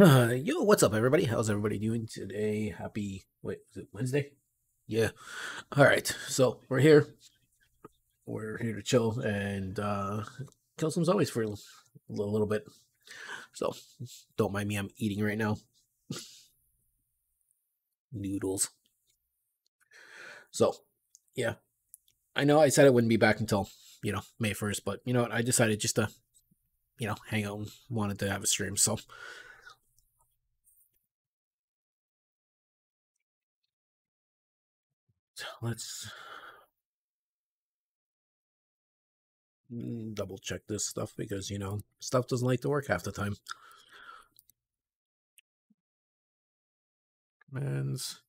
Uh, yo, what's up, everybody? How's everybody doing today? Happy, wait, is it Wednesday? Yeah. All right. So we're here. We're here to chill and uh, kill some zombies for a little, little bit. So don't mind me. I'm eating right now. Noodles. So, yeah. I know I said I wouldn't be back until, you know, May 1st, but you know what? I decided just to, you know, hang out and wanted to have a stream. So, let's mm, double check this stuff because you know stuff doesn't like to work half the time. Commands.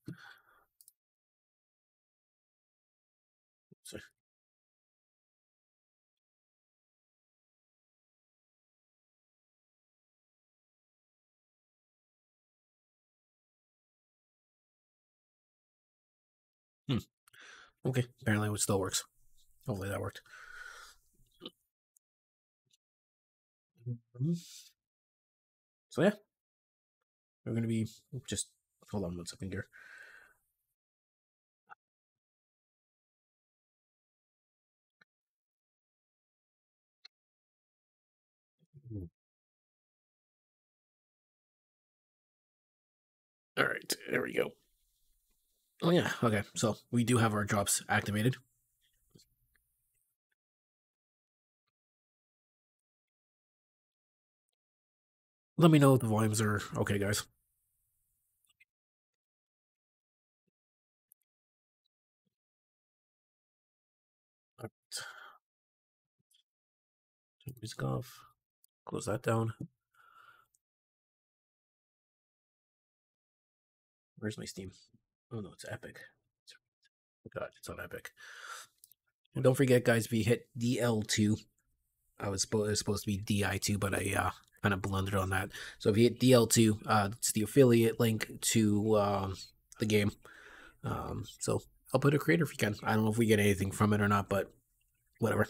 Okay, apparently it still works. Hopefully that worked. Mm-hmm. So yeah, we're gonna be just hold on one second here. All right, there we go. Oh yeah, okay. So we do have our drops activated. Let me know if the volumes are okay, guys. Take music off. Close that down. Where's my Steam? Oh no, it's Epic. God, it's on Epic. And don't forget, guys, if you hit DL2, I was supposed, it was supposed to be DI2, but I uh, kind of blundered on that. So if you hit DL2, uh, it's the affiliate link to uh, the game. Um, so I'll put a creator if you can. I don't know if we get anything from it or not, but whatever.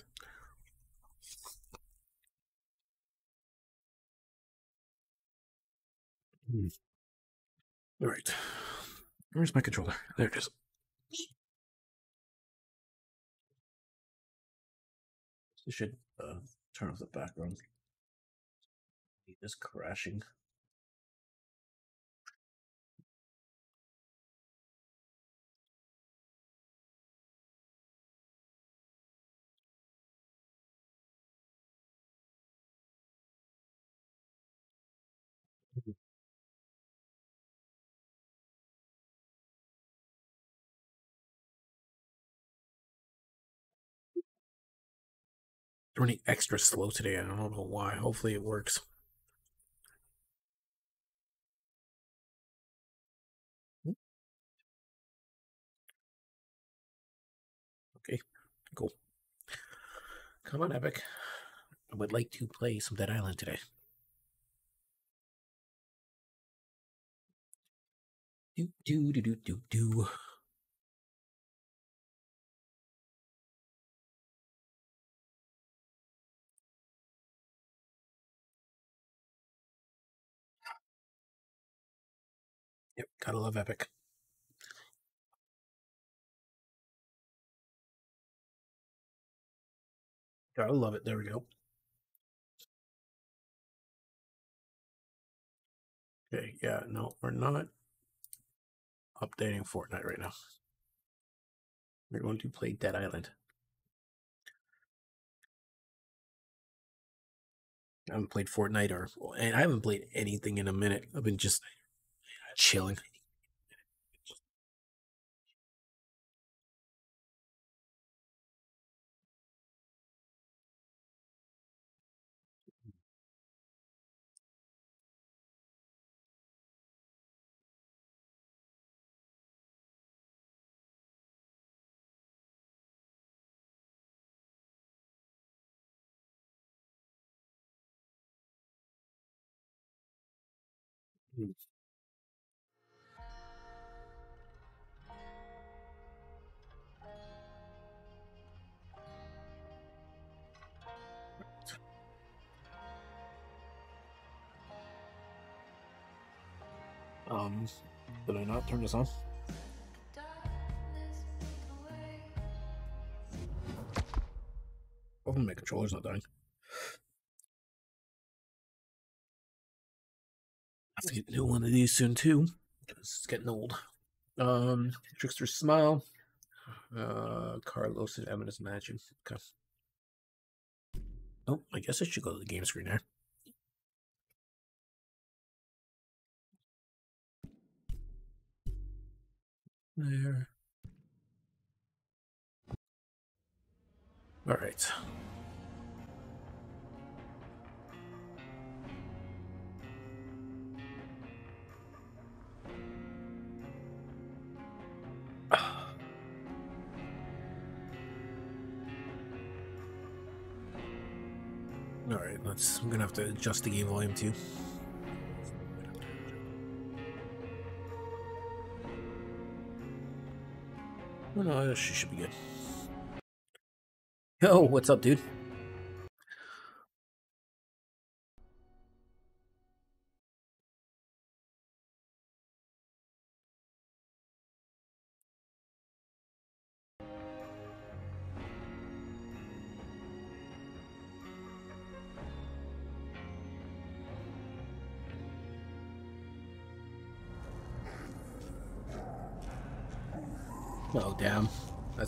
Hmm. All right. Where's my controller? There it is. This should uh, turn off the background. This crashing. Running extra slow today. I don't know why. Hopefully it works. Okay, cool. Come on, Epic. I would like to play some Dead Island today. Do do do do do do. Gotta love Epic. Gotta love it. There we go. Okay, yeah, no, we're not updating Fortnite right now. We're going to play Dead Island. I haven't played Fortnite or and I haven't played anything in a minute. I've been just chilling. Hmm. Turn this on? Oh, my controller's not dying. I have to get a new one of these soon too, because it's getting old. Um, Trickster Smile, uh, Carlos and Eminence Imagine. Okay. Oh, I guess I should go to the game screen there. There. All right. All right, let's. I'm gonna have to adjust the game volume too. Oh no, she should be good. Yo, what's up, dude?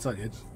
That's not good.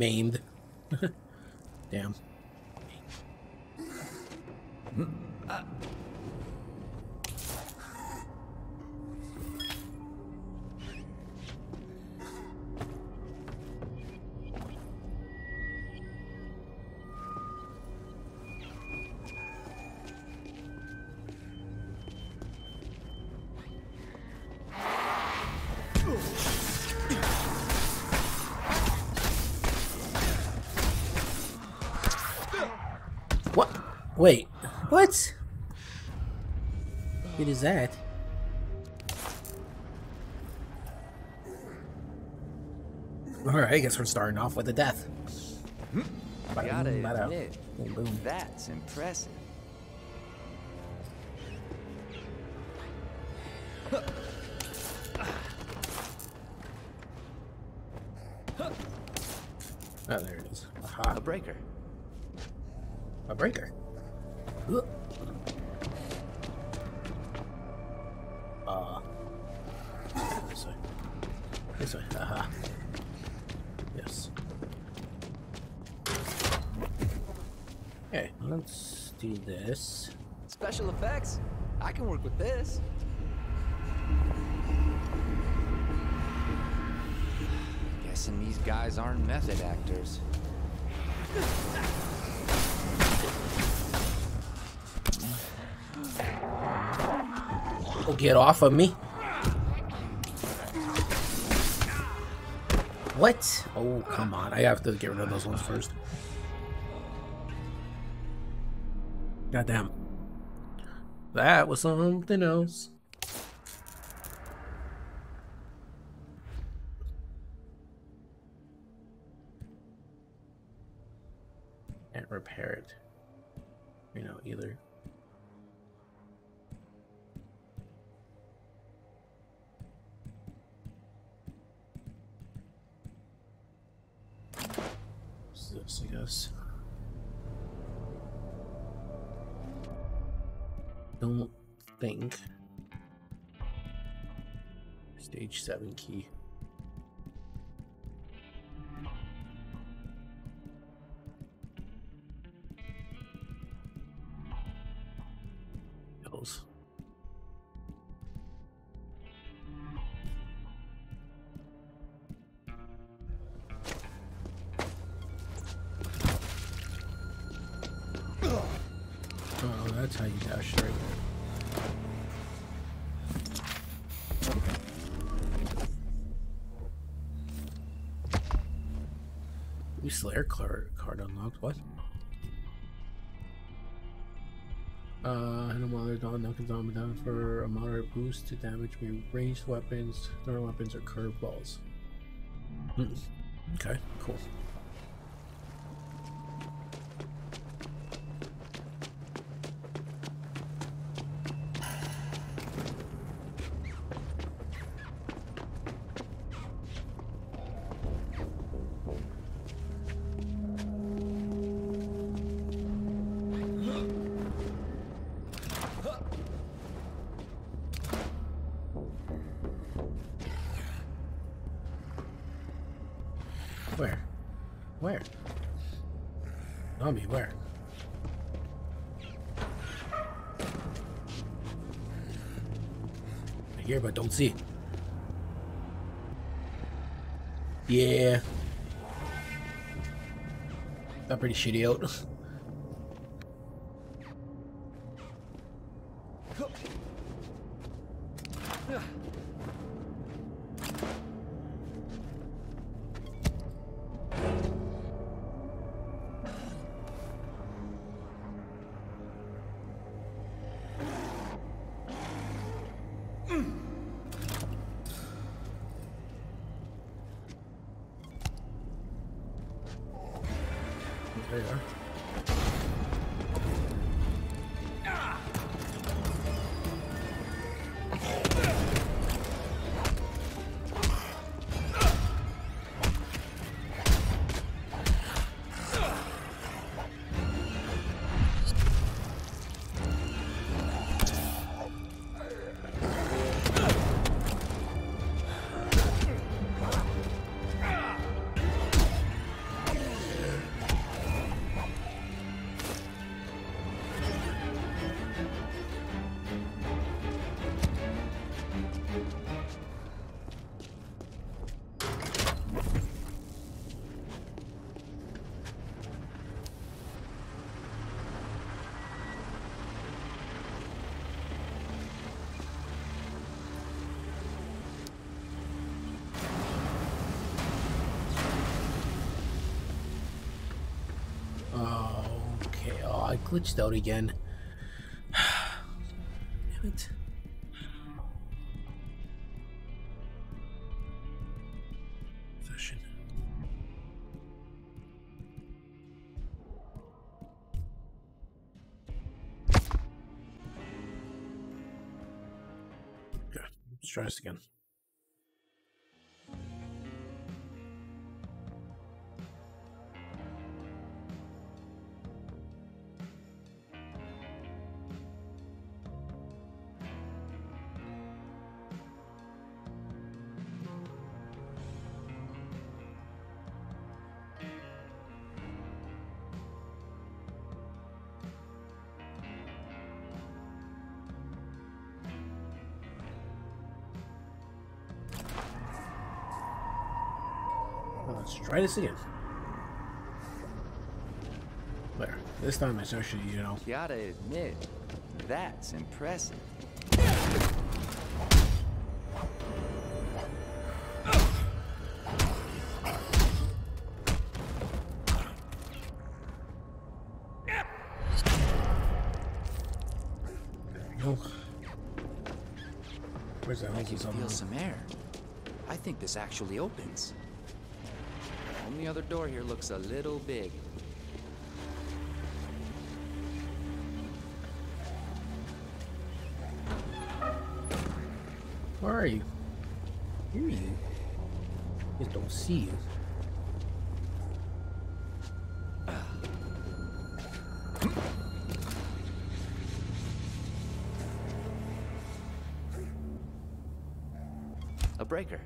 Maimed. Wait. What? What is that? Alright, I guess we're starting off with a death. Gotta admit, that's impressive. Oh, there it is. Aha. A breaker. A breaker. Guessing these guys aren't method actors. Oh, get off of me. What? Oh, come on. I have to get rid of those ones first. Goddamn. That was something else. Repair it. You know, either. This, I guess? Don't think. Stage 7 key. Oh, that's how you dash right New Slayer card unlocked. What? Uh, and a mother dawn knock zombie down for a moderate boost to damage with ranged weapons, normal weapons, or curveballs. Hmm. Okay, cool. Hear but don't see. it. Yeah. Got pretty shitty out. glitched out again. Damn it. Session. Okay, let's try this again. Try this again. There. This time it's actually, you know, Gotta admit, that's impressive. Where's that I can feel some air. I think this actually opens. Only other door here looks a little big. Where are you? Hear you. Just don't see you. A breaker.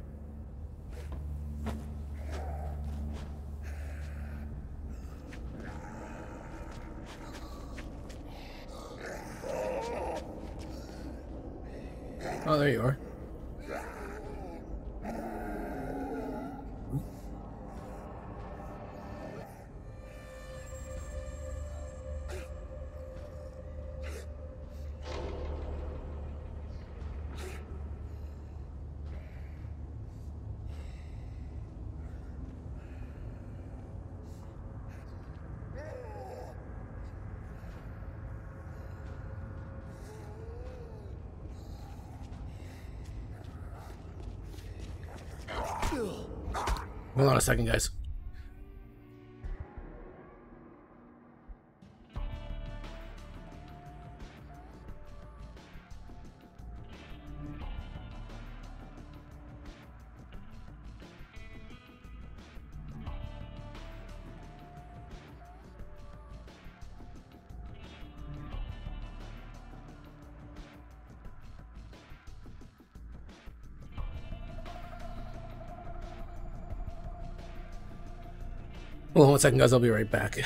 Hold on a second, guys. Hold on one second, guys. I'll be right back.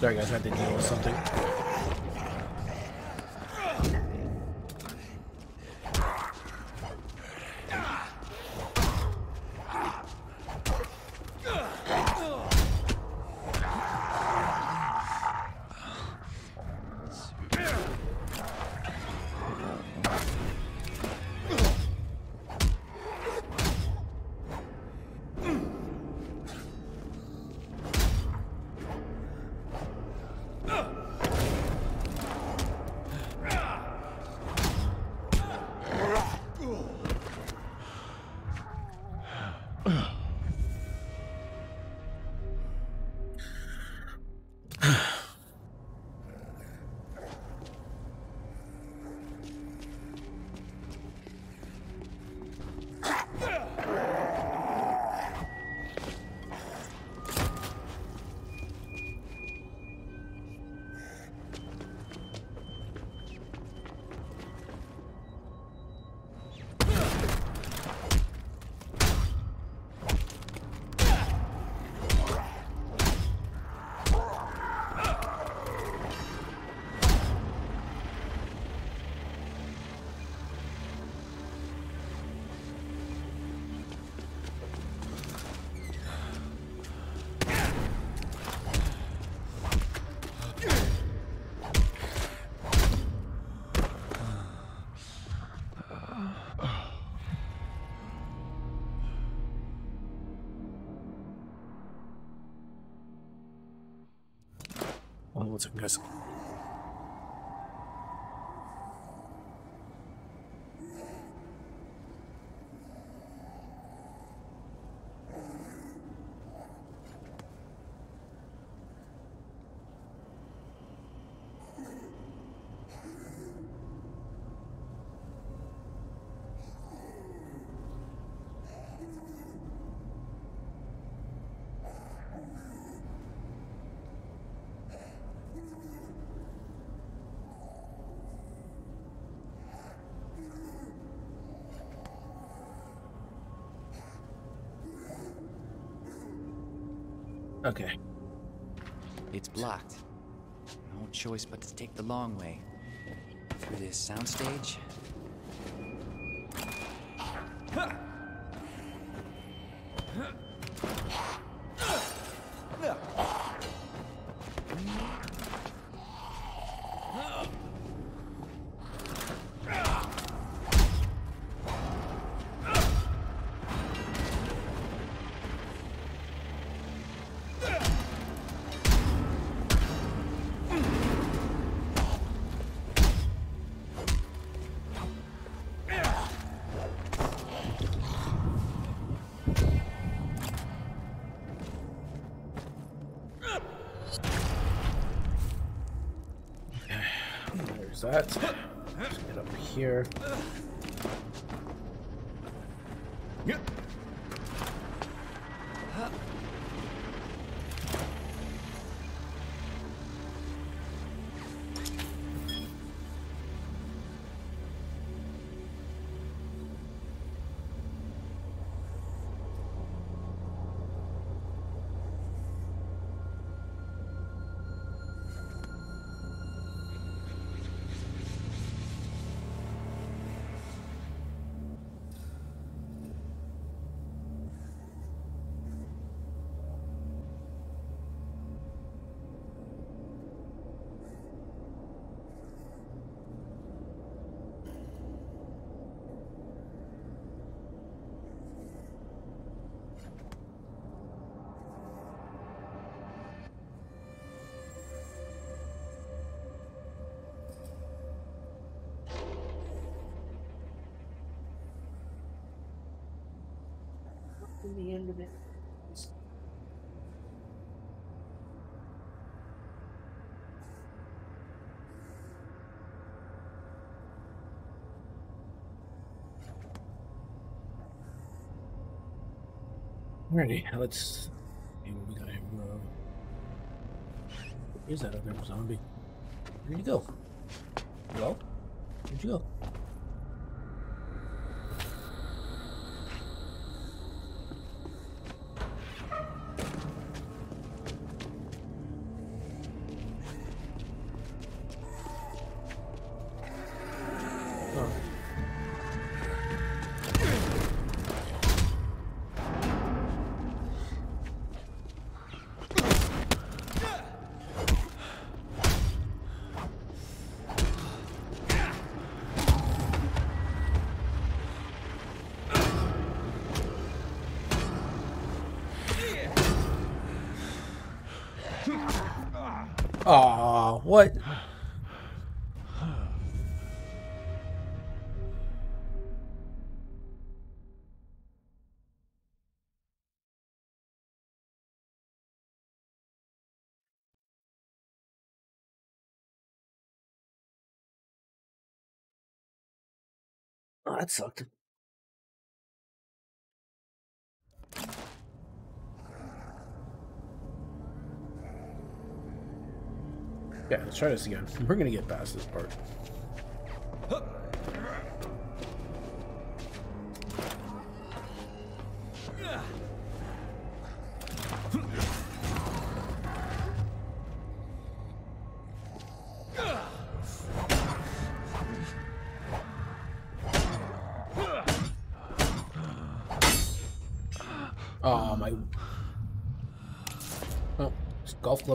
Sorry guys, I had to deal with something. Oh, one second, Okay. It's blocked. No choice but to take the long way. Through this soundstage. That. Let's get up here. Alrighty, let's see what we got here. Uh, Where's that other zombie? Where'd you go? Hello? Where'd you go? That sucked. Yeah, let's try this again. We're gonna get past this part.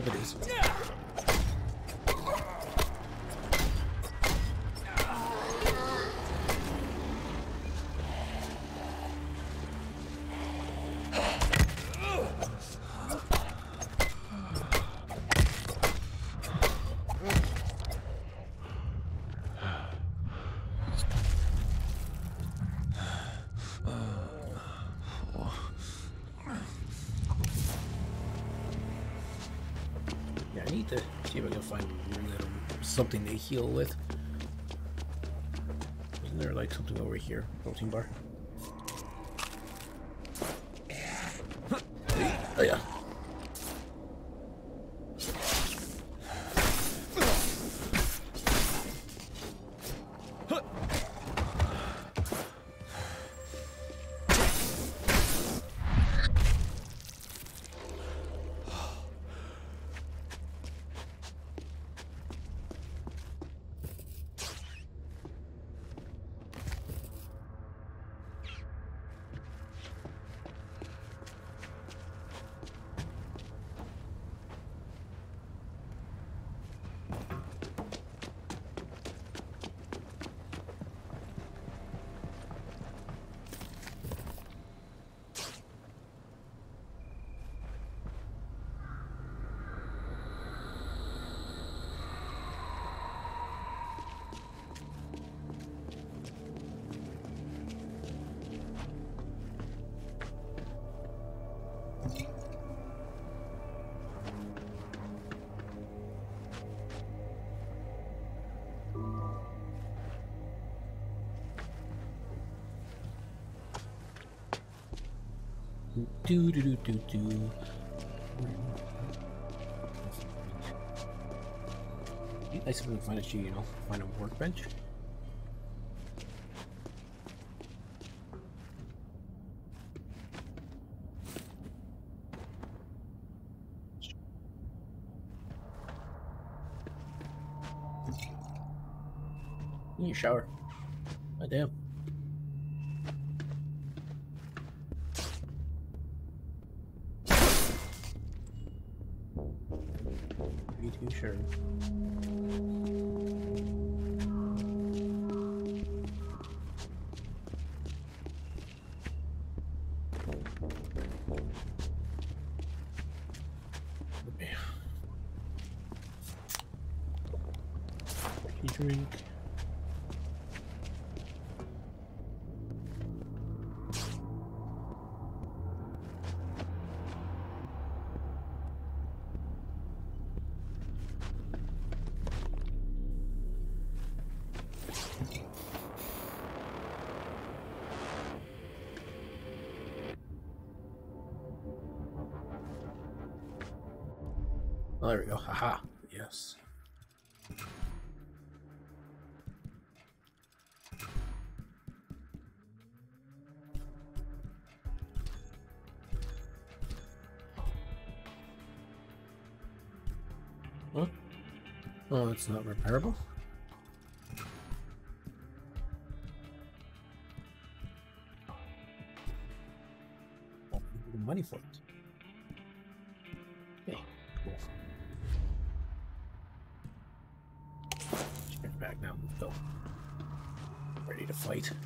Is. Yeah, something to heal with. Isn't there like something over here? Protein bar. Do do do do do. Nice if we can find a you know, find a workbench. You need a shower. There we go. Haha. Yes. Huh? Oh, it's not repairable? Money for it. Ready to fight.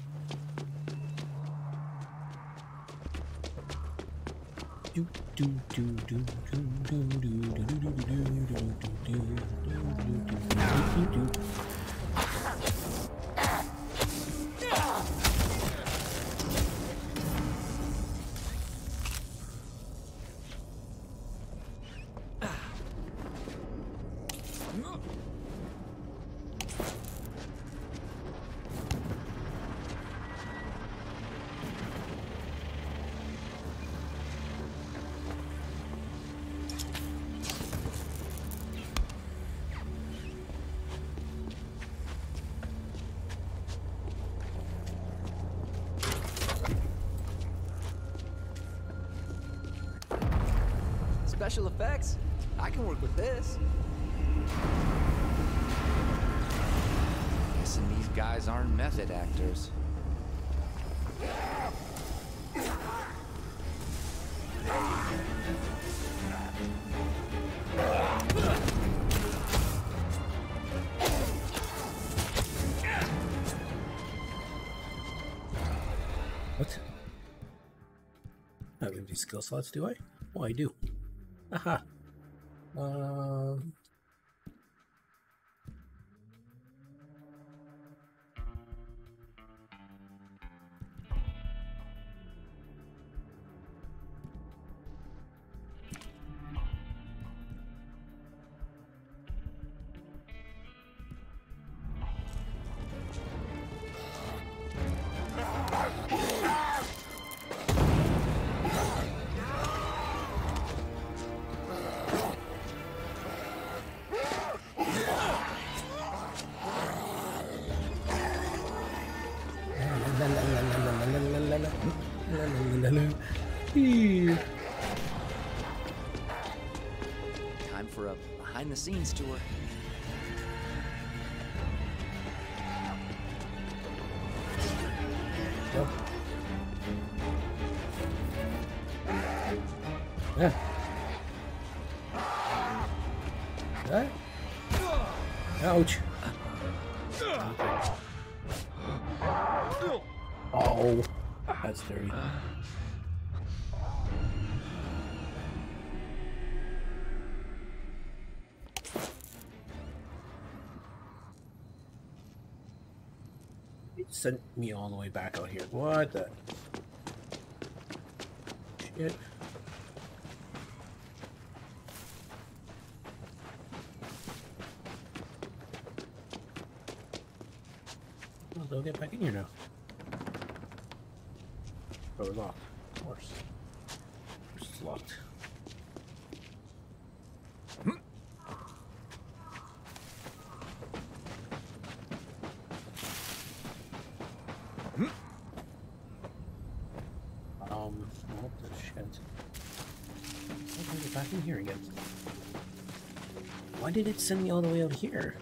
Special effects? I can work with this. Guessing these guys aren't method actors. What? I have empty skill slots, do I? Oh, I do. Scenes tour. Sent me all the way back out here. What the? Shit. Well, they'll get back in here now. Oh, we're locked. Of course. It's locked. Um, what the shit? How do I get back in here again? Why did it send me all the way out here?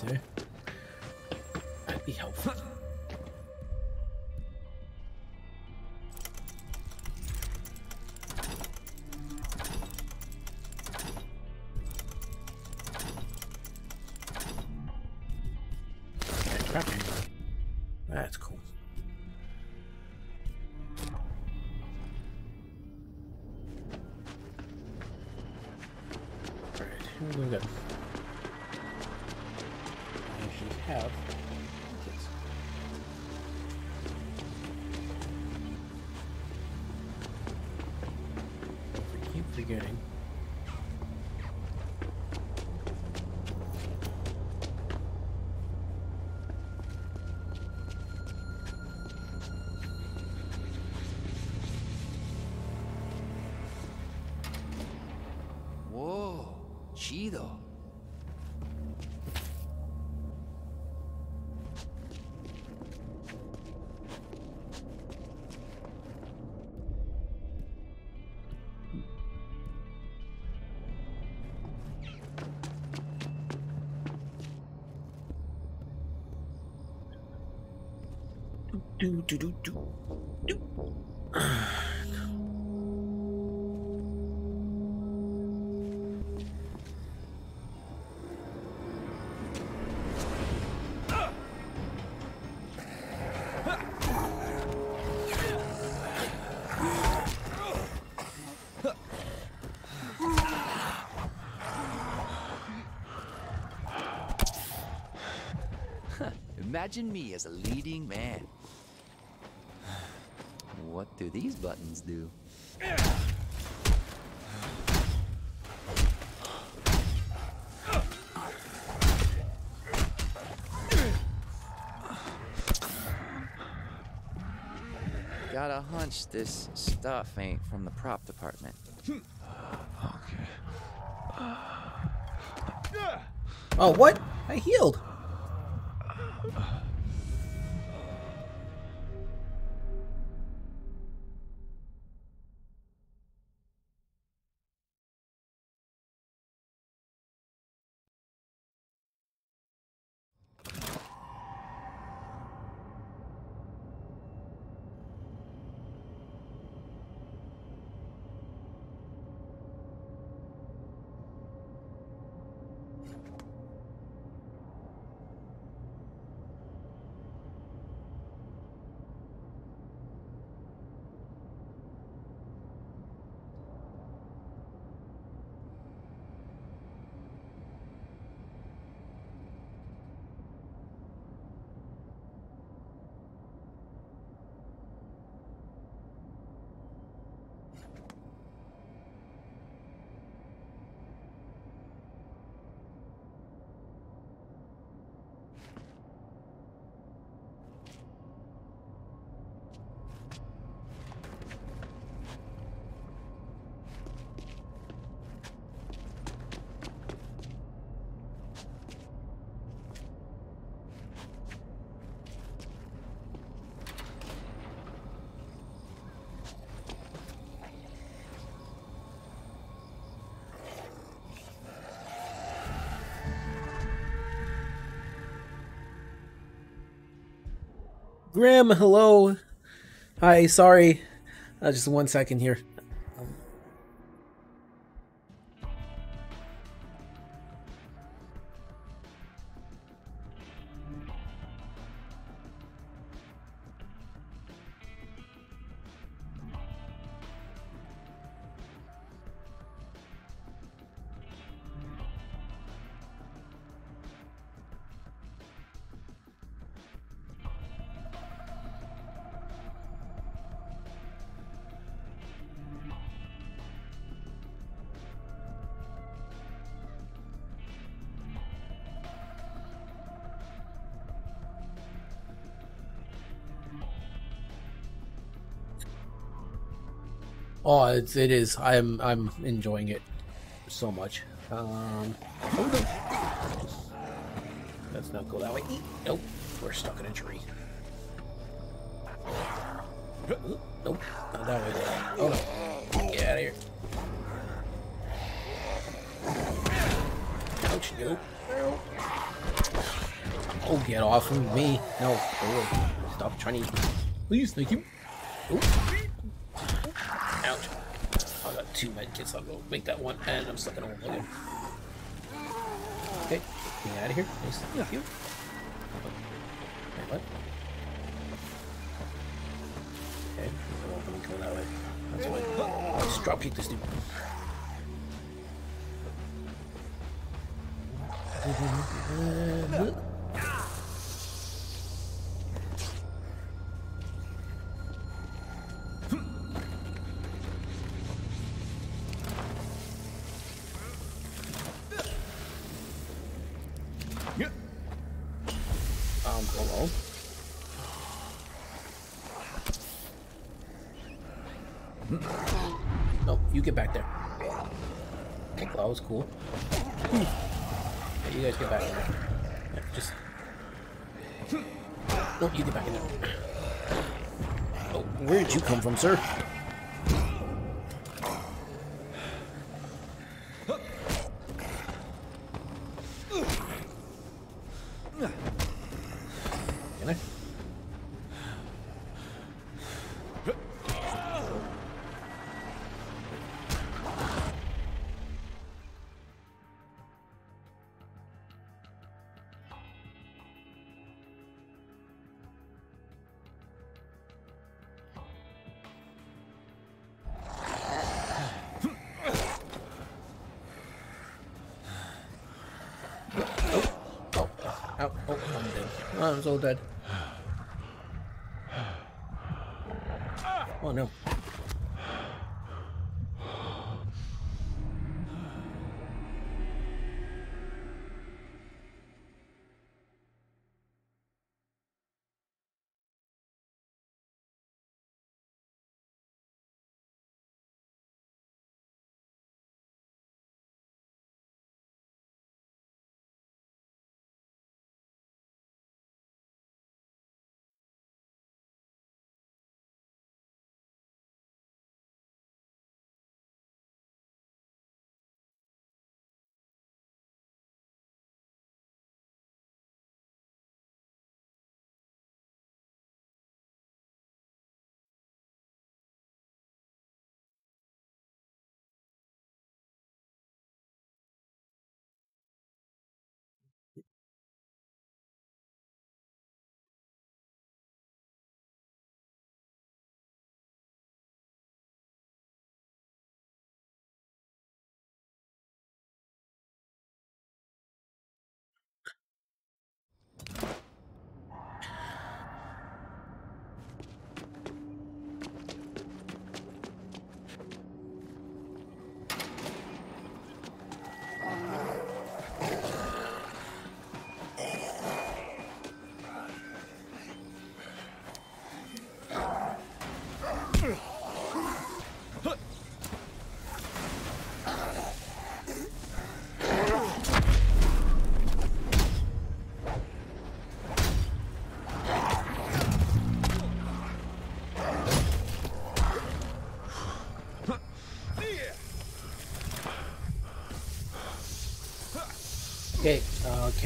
to. That'd be helpful. Here we go. protegido. Imagine me as a leading man. What do these buttons do? Got a hunch this stuff ain't from the prop department. Hmm. Uh, oh, what? I healed. Grim, hello. Hi, sorry. Uh, just one second here. Oh, it's, it is. I'm I'm enjoying it so much. Um, oh. Let's not go that way. Nope, we're stuck in a tree. Nope, not that way. Oh no, get out of here. Ouch, nope. Oh, get off of me. No, go. Stop trying to. Please, thank you. Oop. I two medkits. I'll go make that one, and I'm stuck in a hole again. Okay, get out of here. Nice. Thank you. Wait, what? Okay, well, let me go that way. That's why. Just drop kick this dude. Get back there. Okay, that was cool. Yeah, you guys get back in there. Yeah, just. No, you get back in there. Oh, where did you come from, sir? Oh, I'm dead.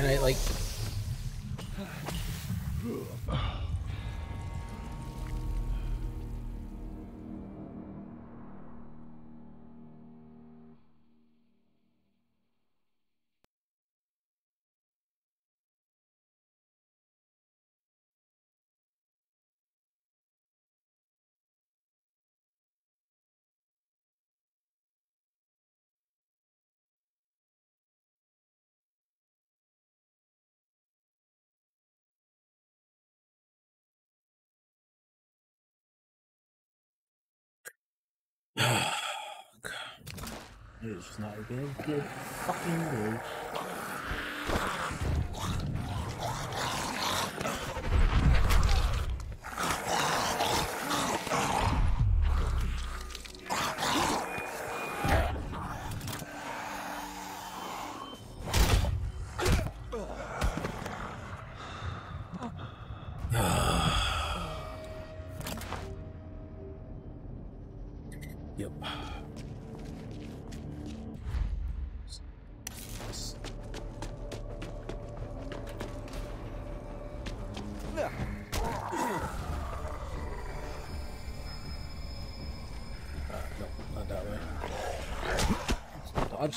Can I like? It's not a good, good fucking move.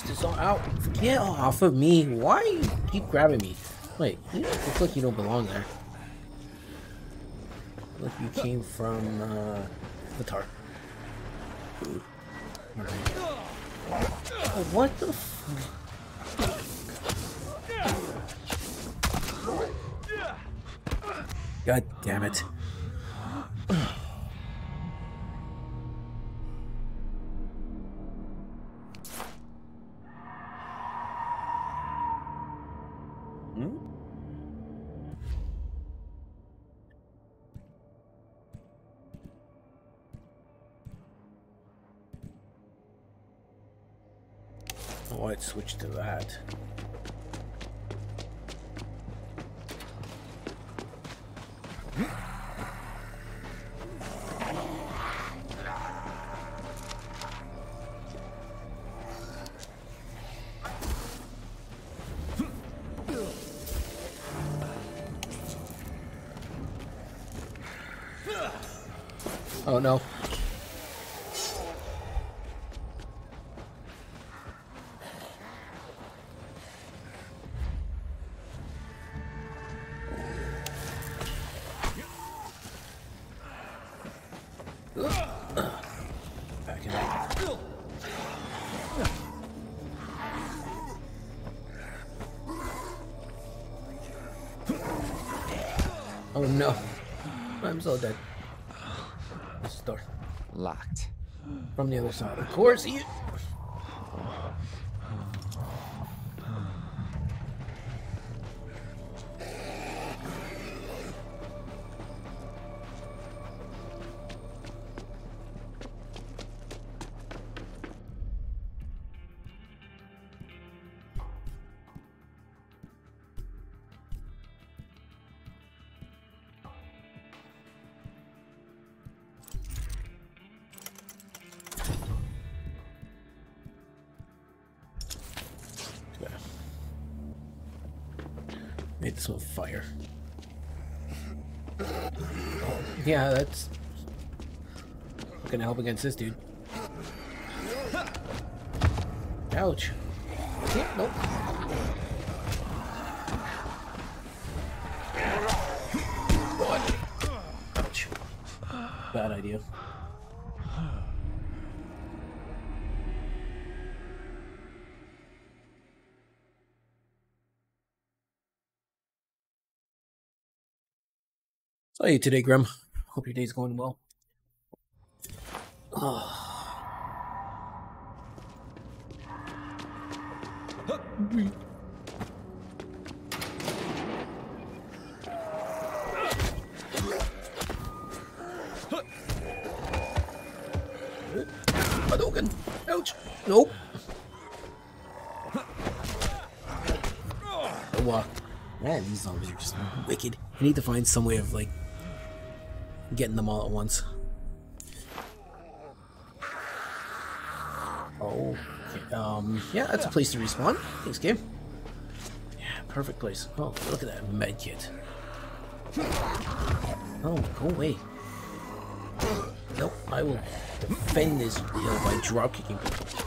This all out. Get off of me. Why you keep grabbing me? Wait, you look like you don't belong there. like you came from uh, Avatar. Alright. Oh, what the God damn it. So dead. This the door. Locked. From the other side. Of course, you. Help against this dude. Ouch. Yeah, nope. Ouch. Bad idea. How are you today, Grim. Hope your day's going well. Hadouken! Ouch! Nope. Oh, uh, man, these zombies are just wicked. I need to find some way of like getting them all at once. Yeah, that's a place to respawn. Thanks, game. Yeah, perfect place. Oh, look at that med kit. Oh, go away. Nope, I will defend this hill by drop kicking people.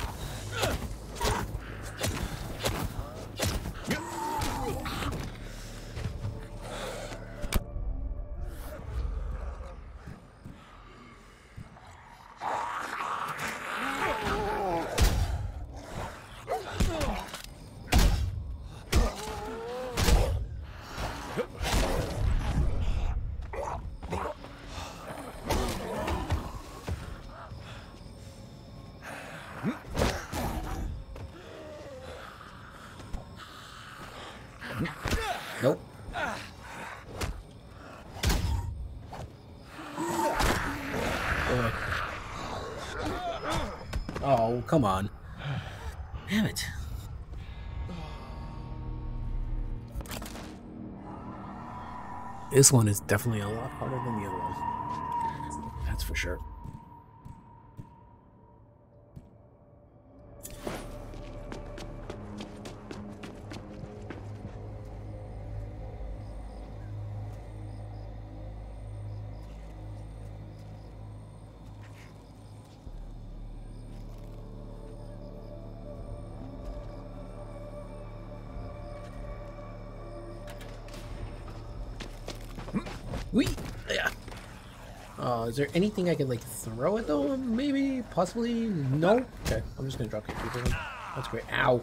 Nope. Oh, come on. Damn it. This one is definitely a lot harder than the other one. That's for sure. Is there anything I could like throw at them? Maybe, possibly. No. Okay, I'm just gonna drop kick people. That's great. Ow. Ow!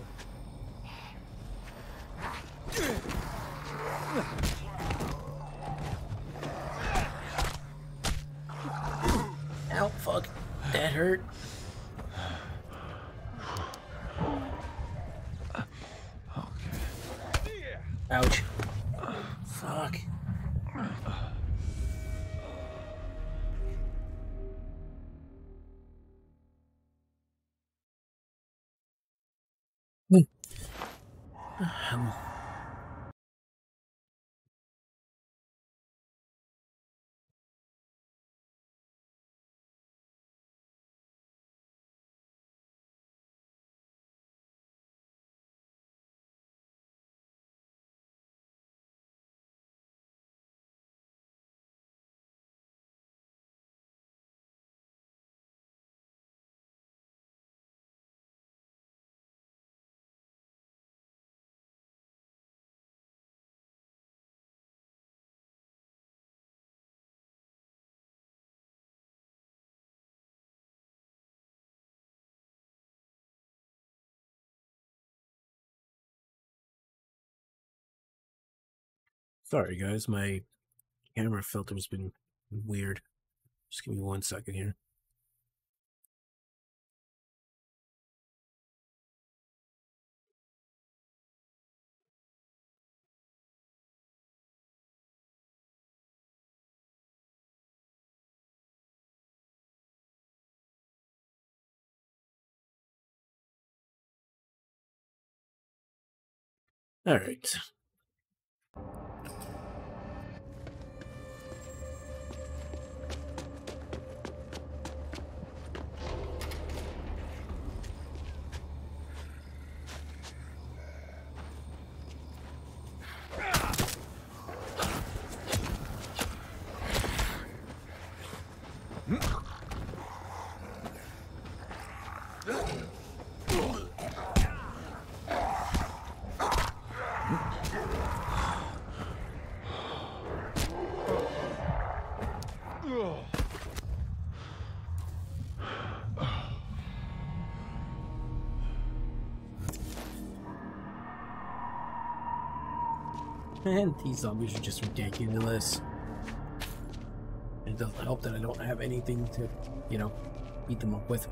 Sorry, guys. My camera filter's been weird. Just give me one second here. All right. Man, these zombies are just ridiculous. It doesn't help that I don't have anything to, you know, beat them up with.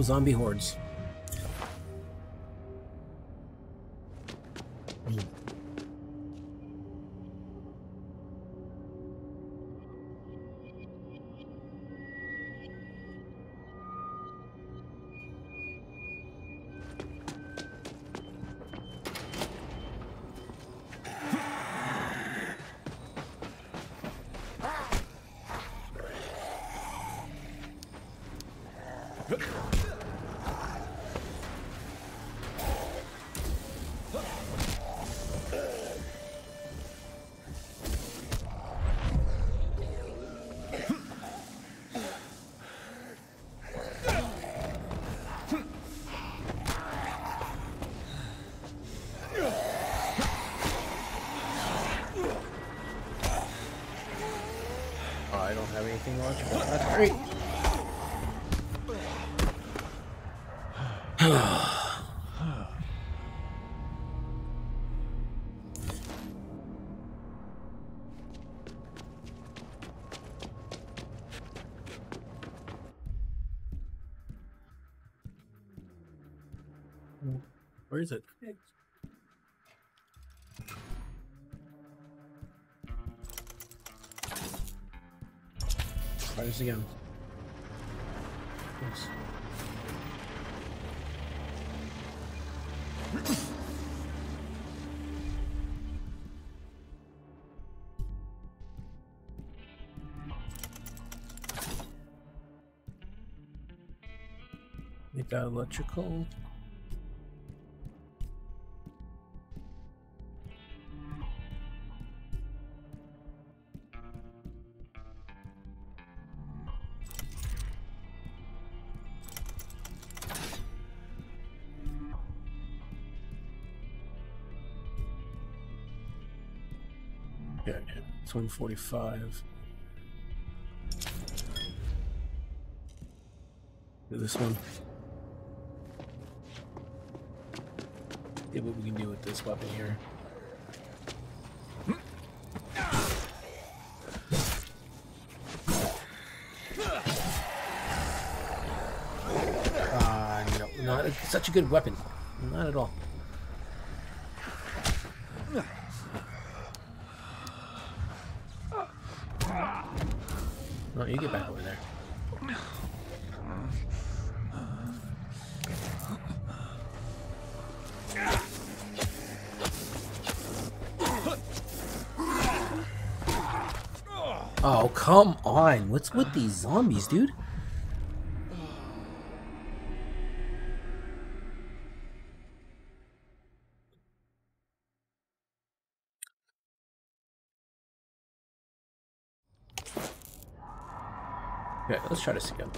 I zombie hordes. Oh, have anything. That's great. This again. Yes. Make that electrical. It's 145. Do this one. See what we can do with this weapon here. Ah, no, not such a good weapon. Not at all. Come on. What's with these zombies, dude? Okay, let's try this again.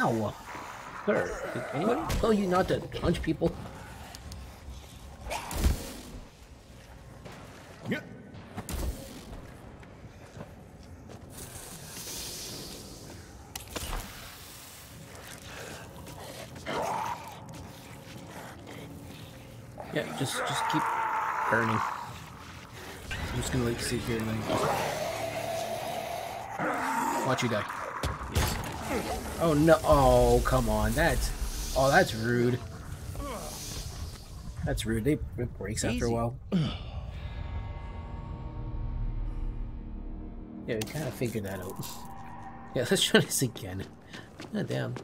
Ow! Sir, did anyone tell you not to punch people? Watch you die. Yes. Oh no! Oh come on! That's oh that's rude. That's rude. They it breaks after a while. Yeah, we kind of figured that out. Yeah, let's try this again. God damn.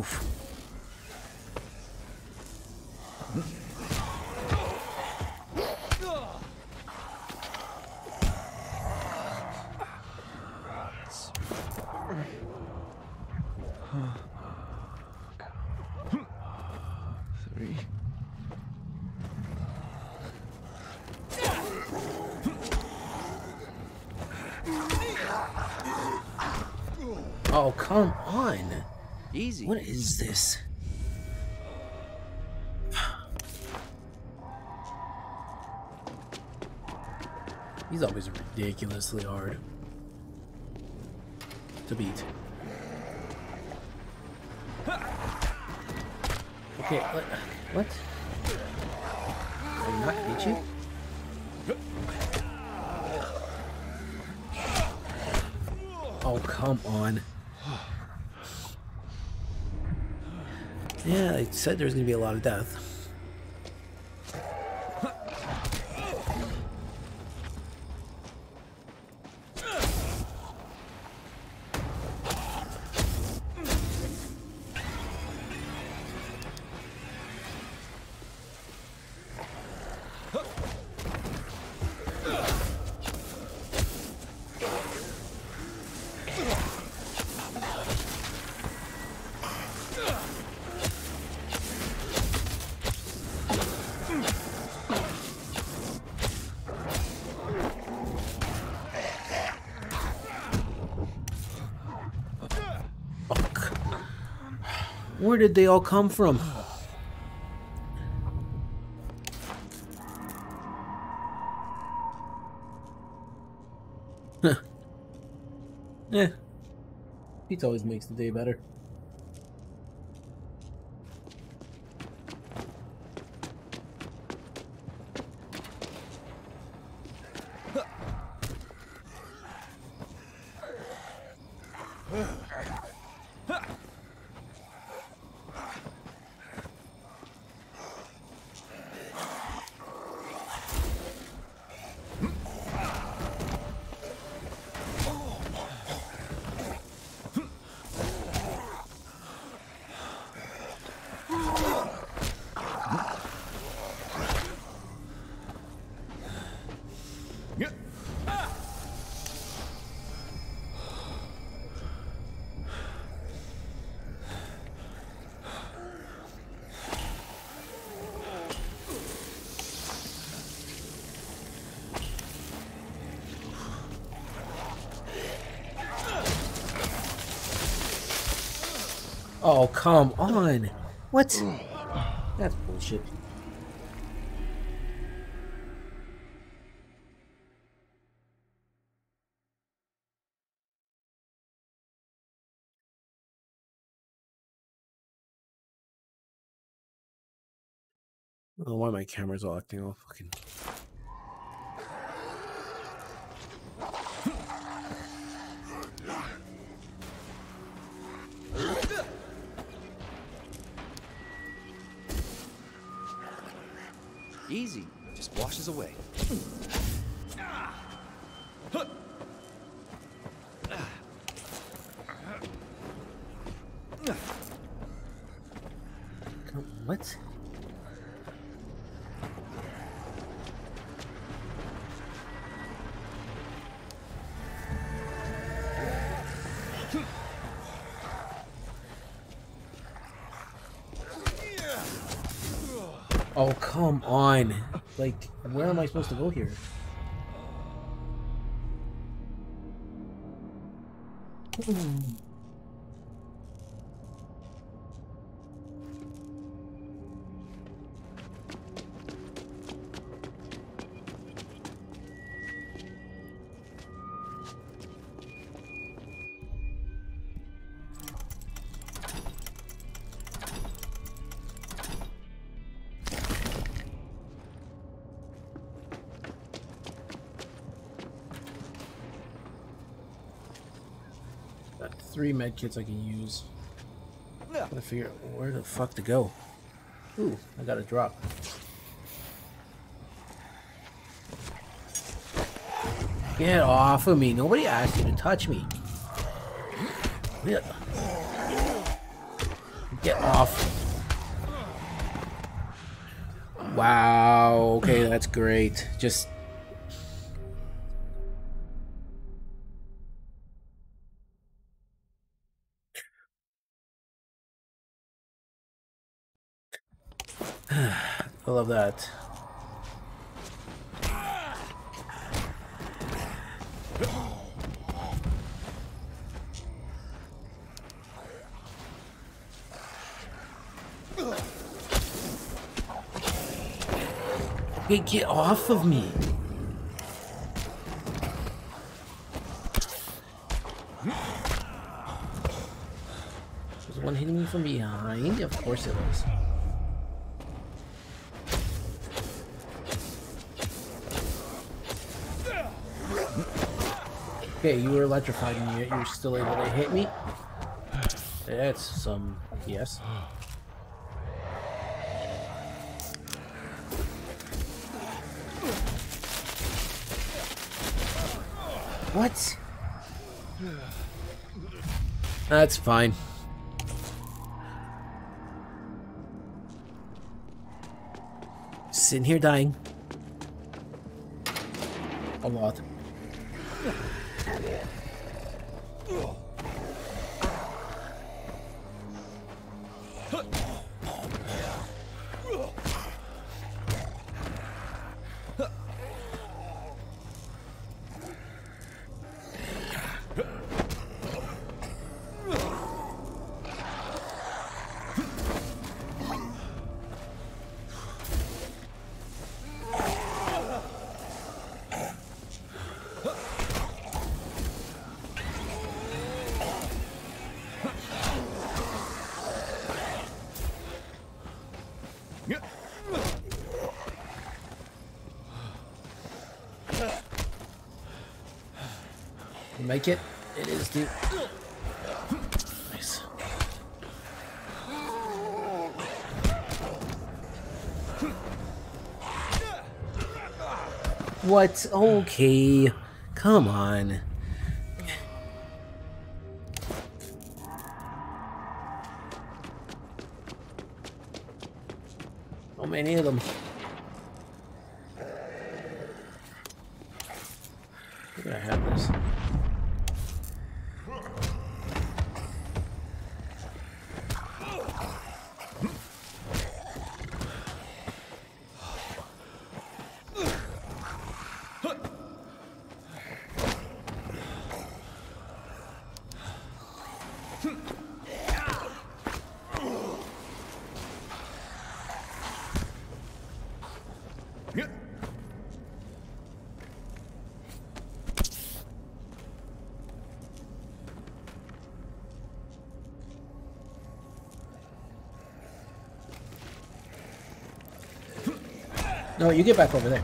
Oof. Three. Oh come on! Easy. What is this? These zombies are ridiculously hard to beat. Okay, what? What? Did I not hit you? Oh, come on. Yeah, I said there's gonna be a lot of death. Did they all come from? Yeah. Eh. Pizza always makes the day better. Come on. What? That's bullshit. I why my camera's all acting all fucking. Come on. Like, where am I supposed to go here? Got med kits I can use. I Gotta figure out where the fuck to go. Ooh, I got a drop. Get off of me. Nobody asked you to touch me. Get, Get off. Wow, okay, that's great. Just I love that. Get, off of me. There's one hitting me from behind? Of course it was. Okay, you were electrified and yet you're still able to hit me? That's some... yes. What? That's fine. Sitting here dying. A lot. What? Okay. Come on. You get back over there.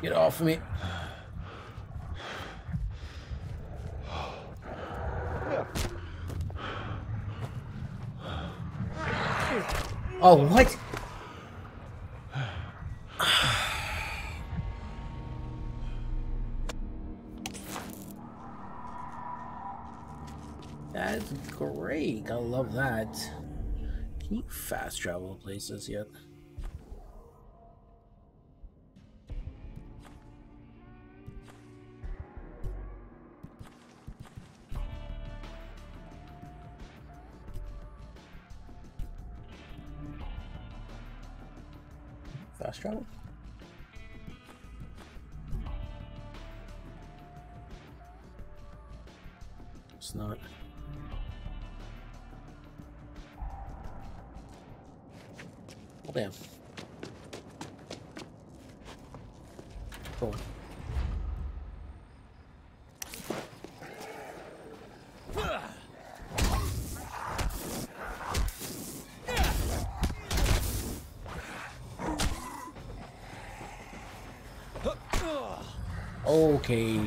Get off of me. Oh, what? That. Can you fast travel places yet? Fast travel? It's not. Go on. Okay.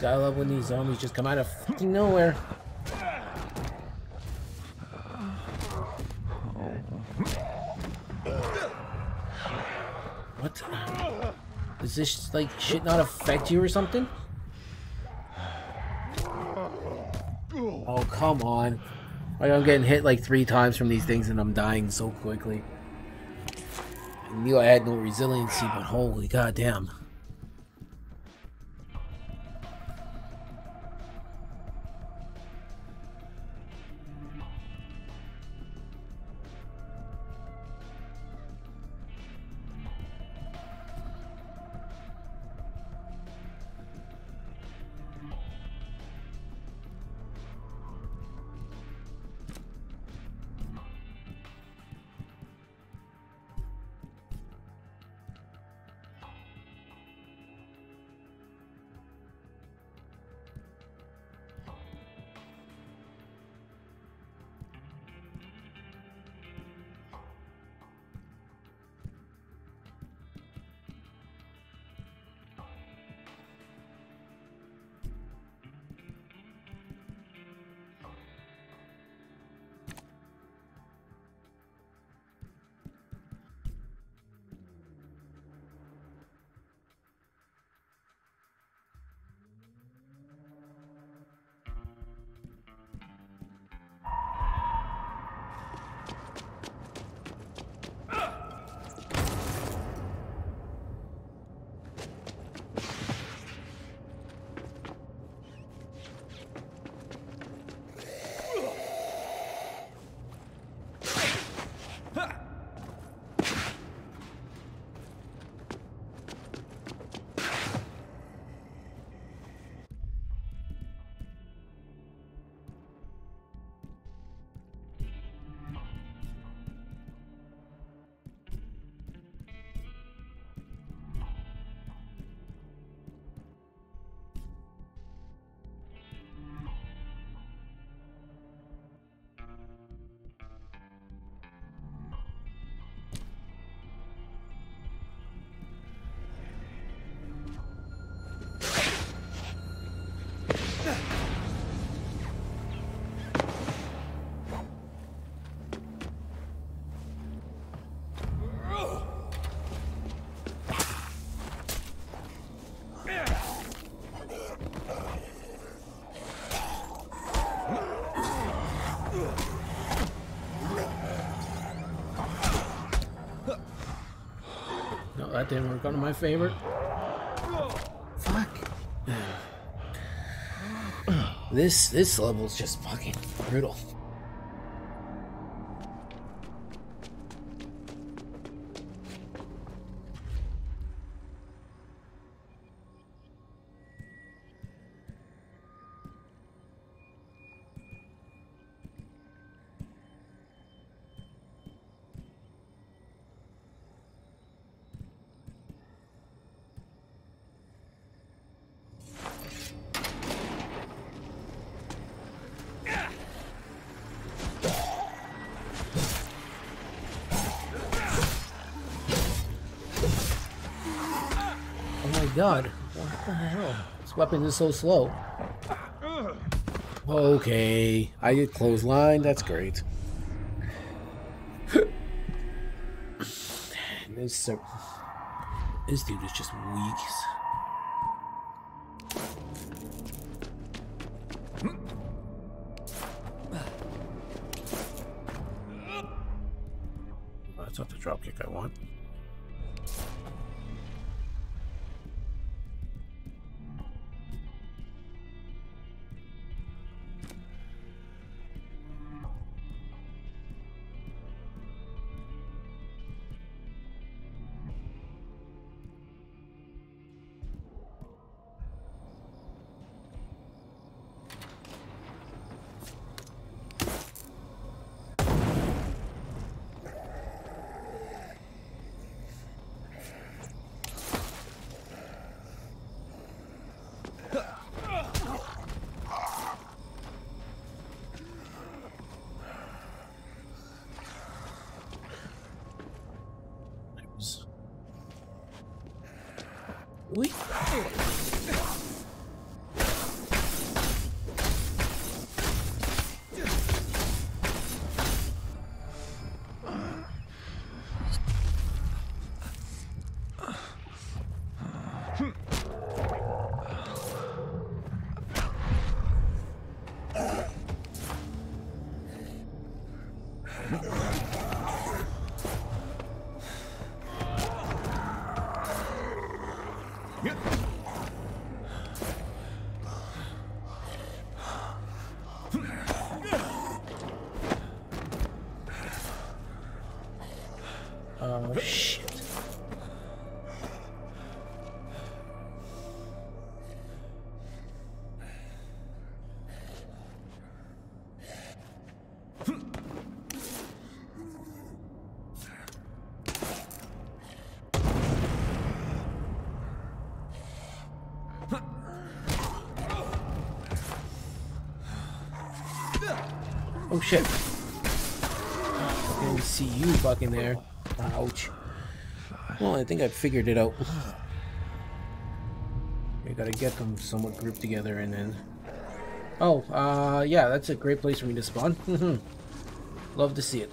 Gotta love when these zombies just come out of nowhere. What? Does this like shit not affect you or something? Oh come on! Like I'm getting hit like three times from these things and I'm dying so quickly. I knew I had no resiliency, but holy goddamn. Didn't work on my favorite. Fuck. This this level's just fucking brutal. God. What the hell? This weapon is so slow. Okay. I get clothesline. That's great. this, uh, this dude is just weak. That's not the dropkick I want. Shit. I didn't see you fucking there. Ouch. Well, I think I figured it out. We gotta get them somewhat grouped together and then... Oh, uh, yeah, that's a great place for me to spawn. Love to see it.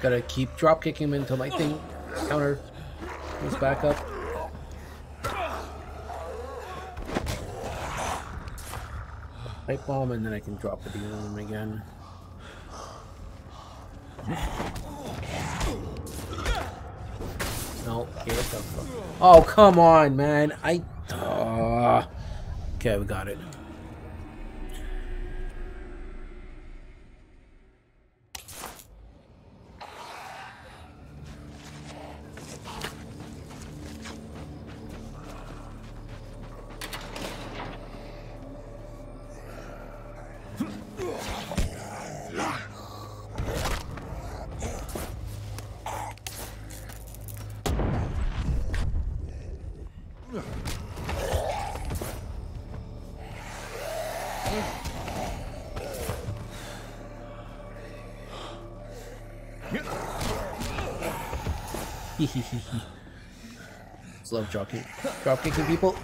Just gotta keep drop kicking him until my thing counter goes back up. Pipe bomb and then I can drop it on him again. No, get the fuck. Oh, come on, man. I. Uh, okay, we got it. Love drop kick, drop kicking people.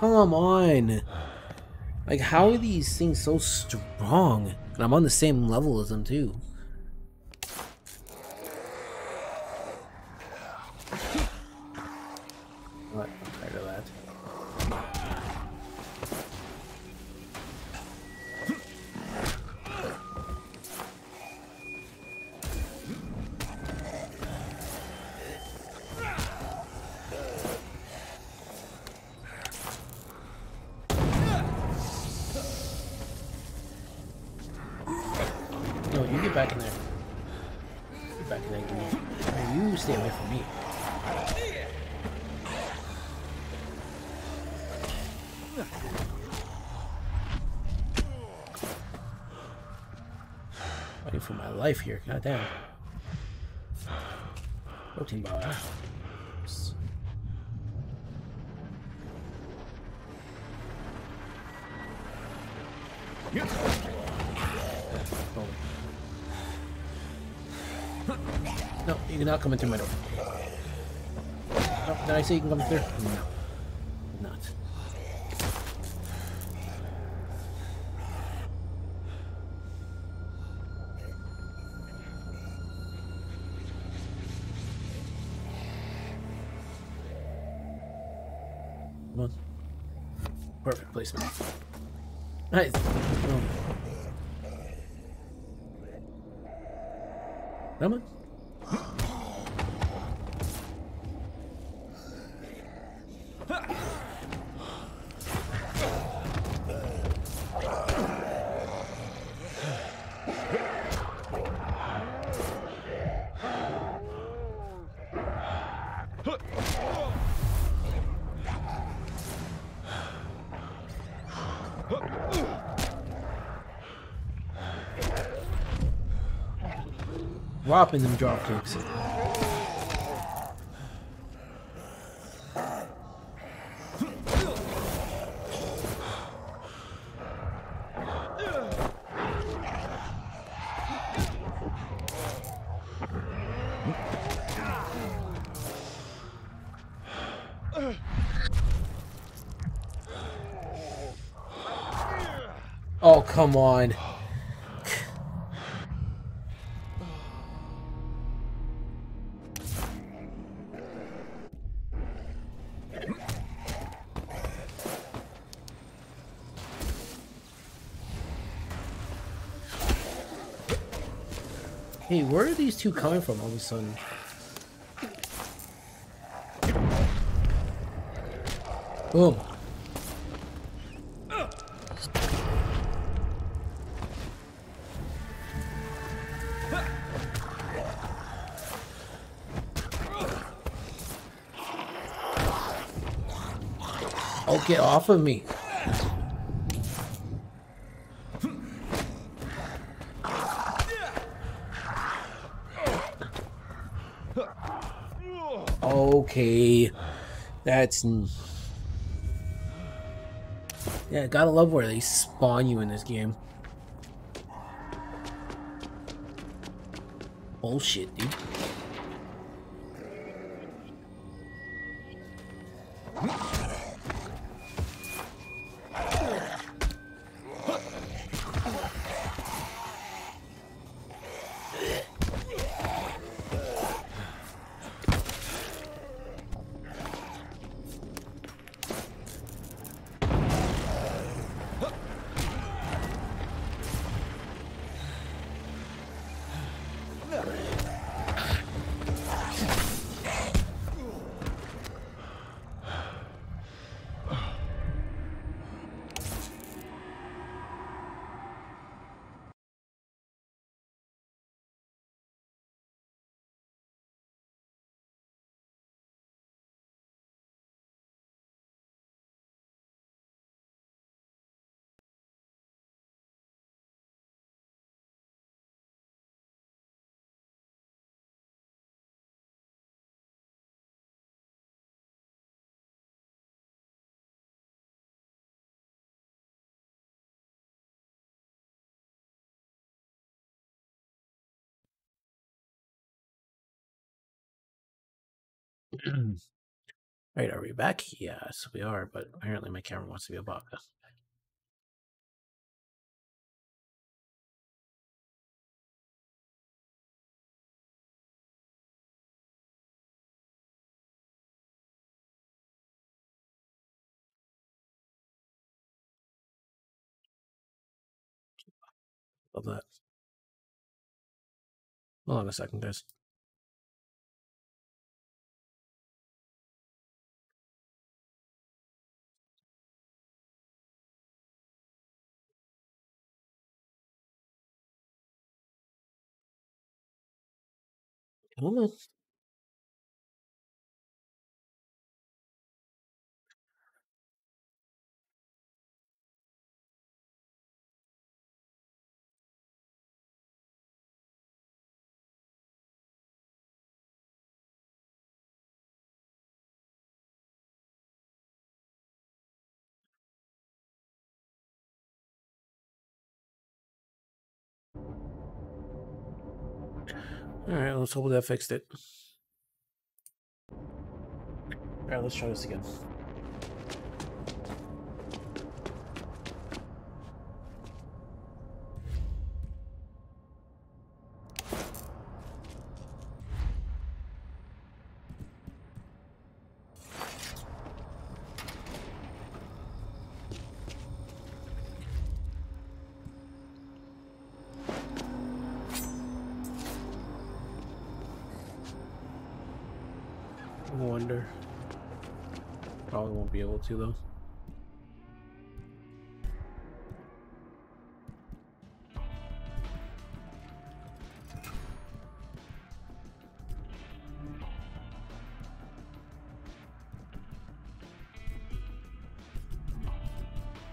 Come on. Like, how are these things so strong? And I'm on the same level as them, too. Life here. God damn. Protein bar. Oh. No, you cannot come in through my door. No, did I say you can come through? No. Dropping them drop kicks. Oh, come on. Hey, where are these two coming from all of a sudden? Boom. Oh, get off of me. Okay. That's... Yeah, gotta love where they spawn you in this game. Bullshit, dude. right, are we back? Yes, we are, but apparently my camera wants to be a box. Love that. Hold on a second, guys. Come on. Alright, let's hope that fixed it. Alright, let's try this again. To though.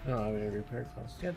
Oh, I mean, repair costs. Yeah,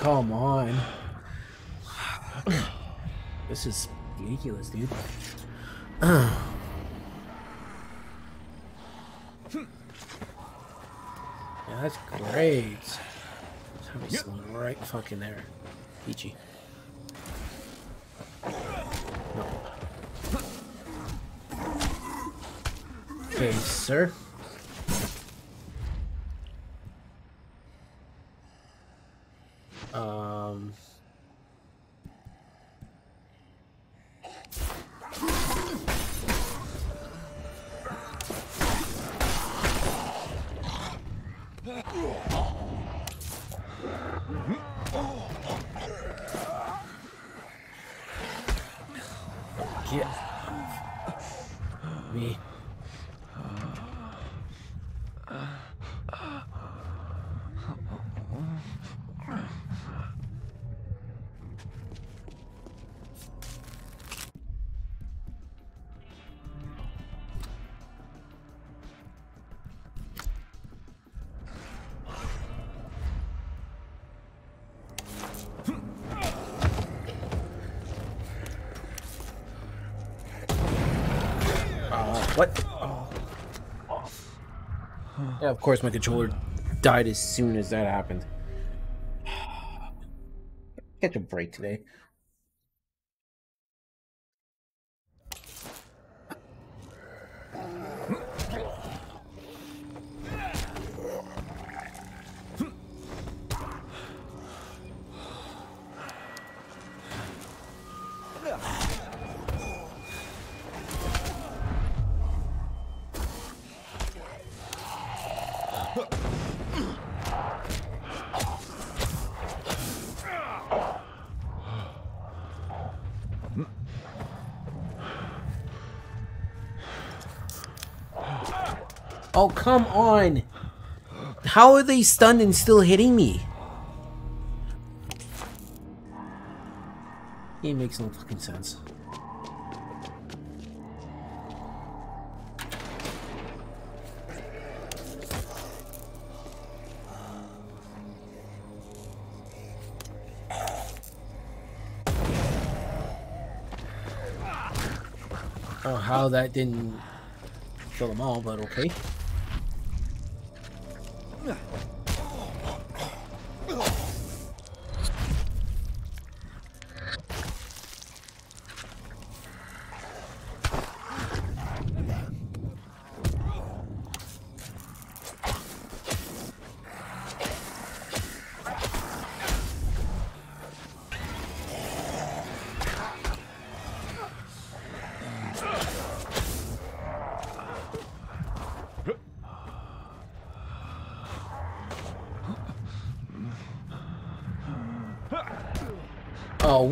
come on. This is ridiculous, dude. Yeah, that's great. Just have me sitting right fucking there. Peachy. No. Okay, sir. What? Oh. Yeah, of course my controller died as soon as that happened. Catch a break today. Oh, come on. How are they stunned and still hitting me? It makes no fucking sense. Oh, how that didn't kill them all, but okay.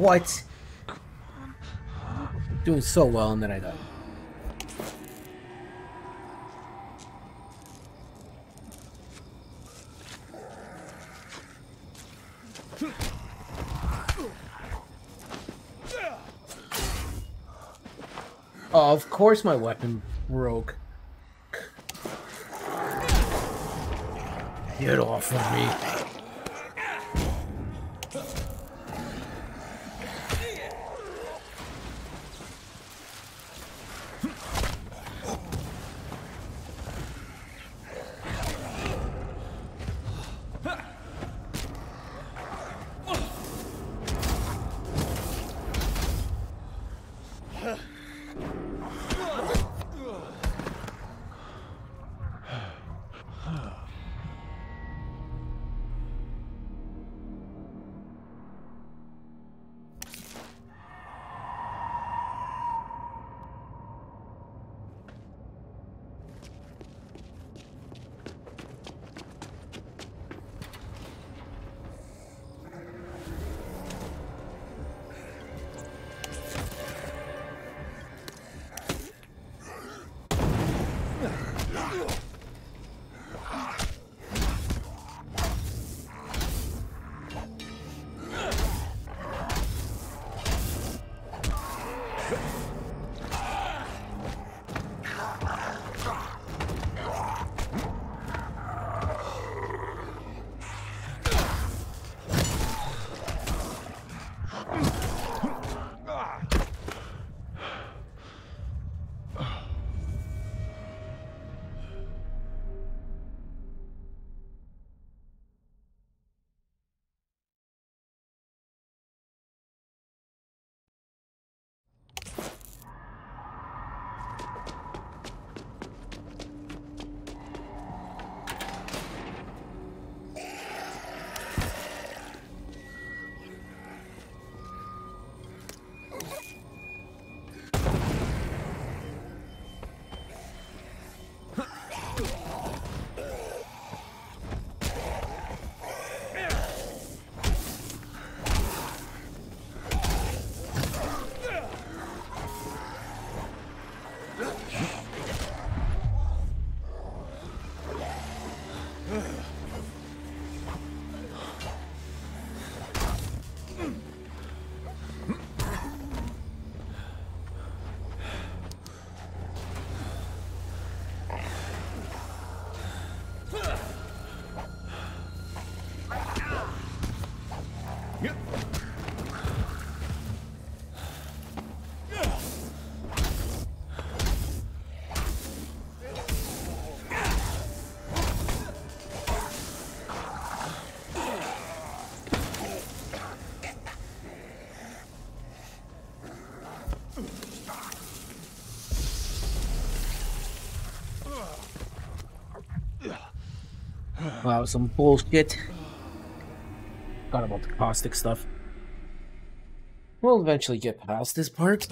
What? Doing so well and then I die. Oh, of course my weapon broke. Get off of me. Wow, some bullshit. Forgot about the caustic stuff. We'll eventually get past this part.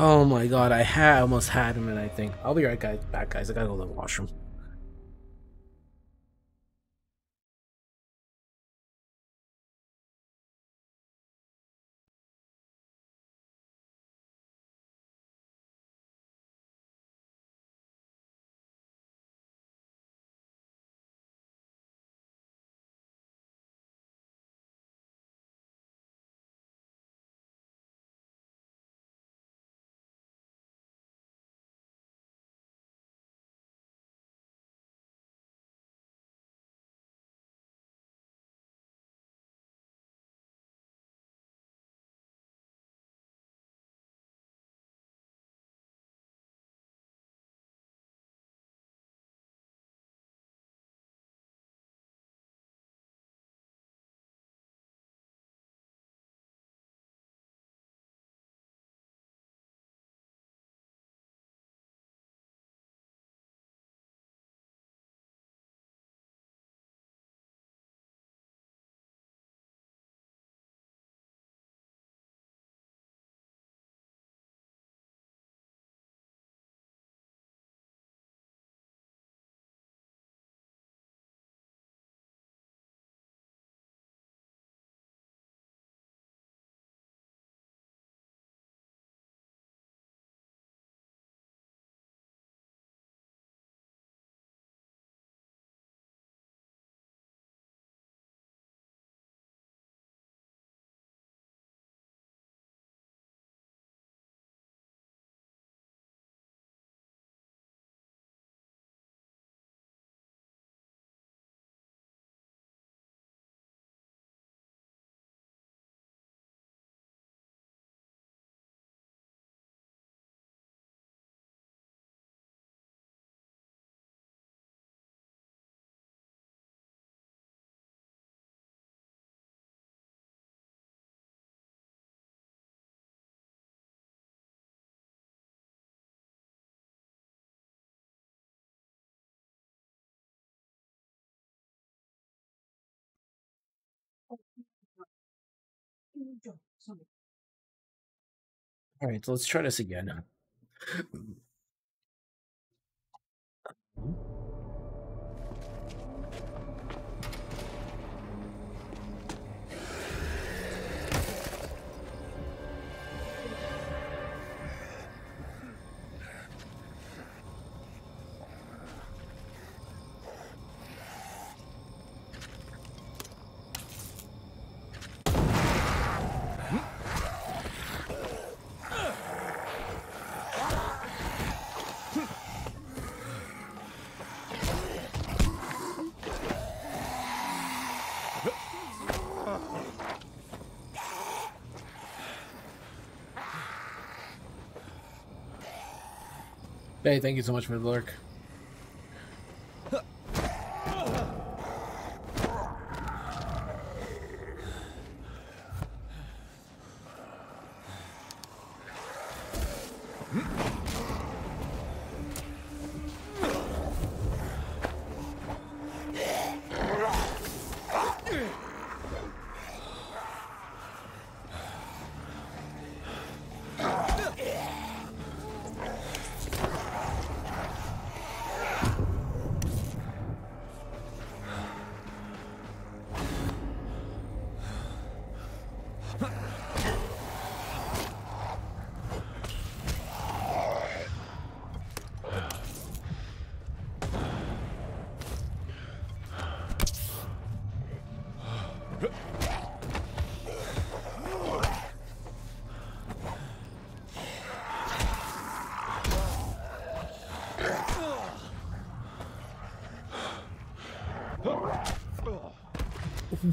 Oh my god, I had almost had him and I think I'll be right guys back guys. I gotta go to the washroom. Alright, so let's try this again. Mm-hmm. Hey, thank you so much for the lurk.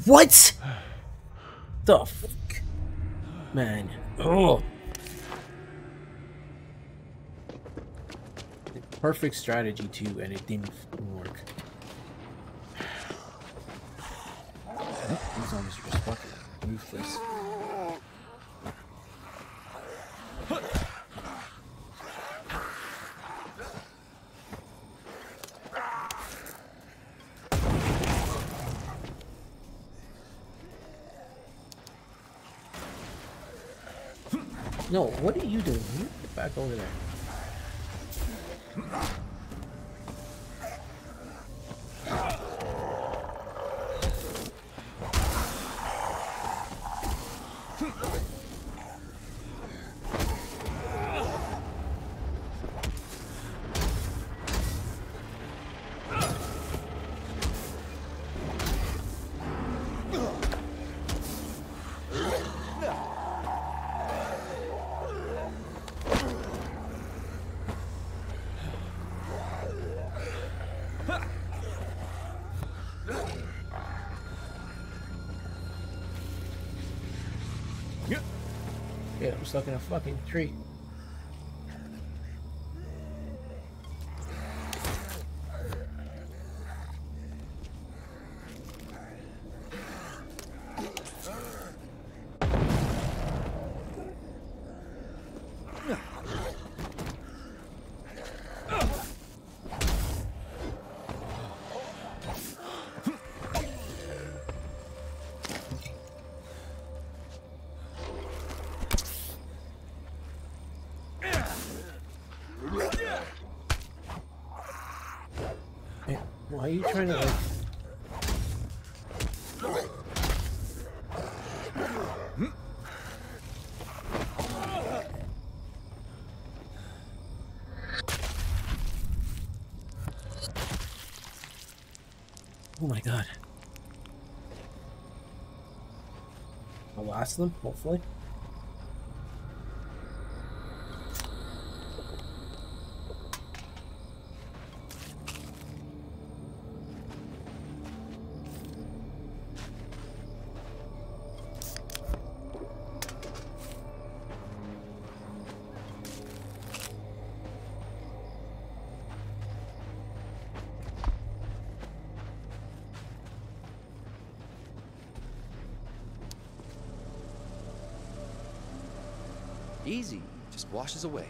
What? The fuck? Man. Oh. Perfect strategy too, and it didn't stuck in a fucking tree. Trying to like? Oh my god. I'll last them, hopefully. Easy, just washes away.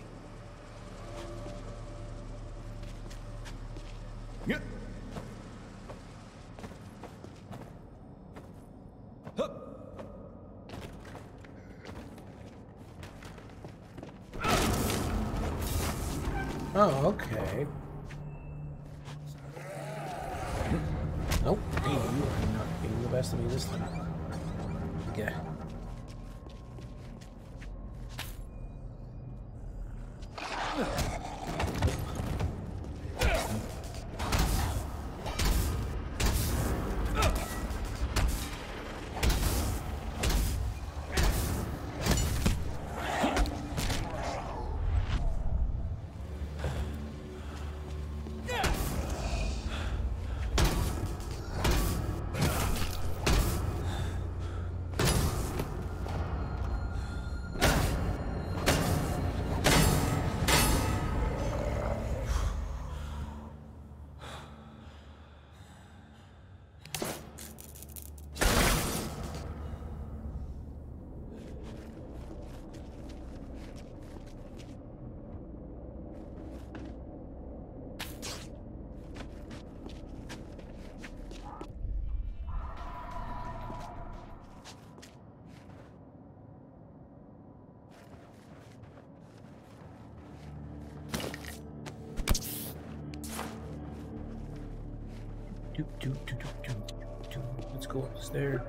Oh, okay. Let's go upstairs.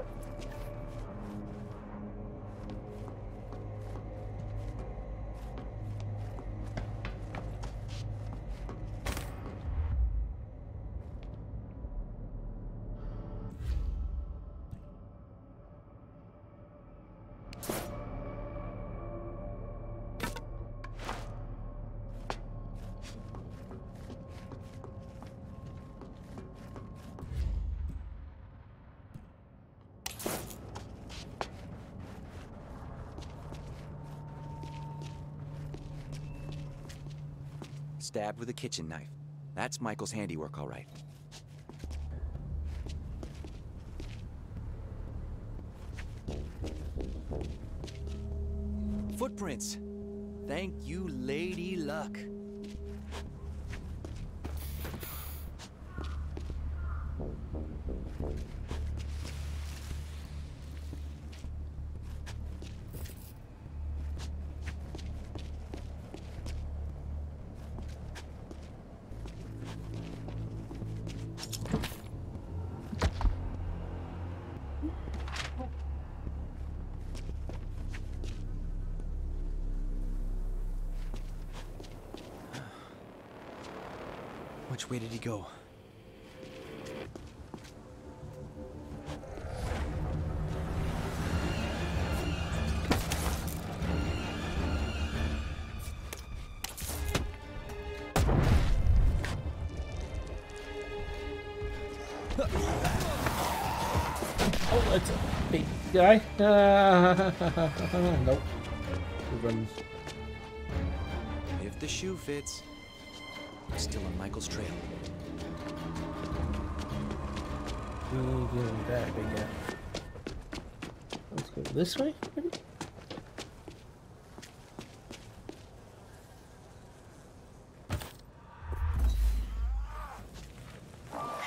Stabbed with a kitchen knife. That's Michael's handiwork, all right. Which way did he go? Oh, that's a big guy. Nope. If the shoe fits, still on Michael's trail. We give him back, guy. Let's go this way.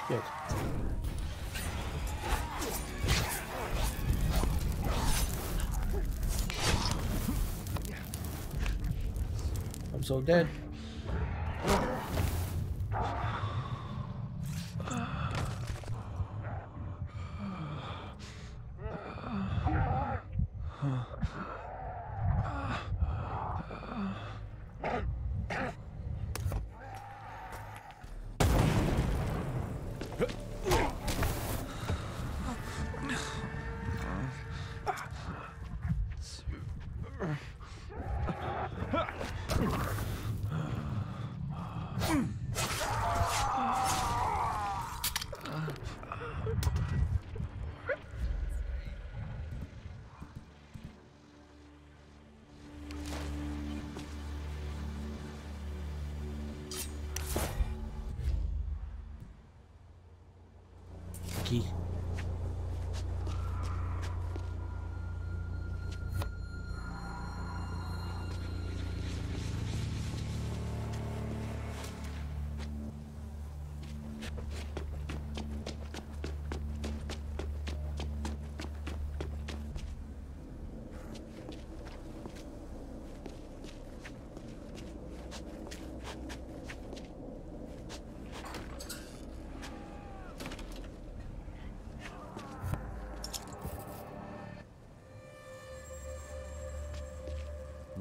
Shit. I'm so dead.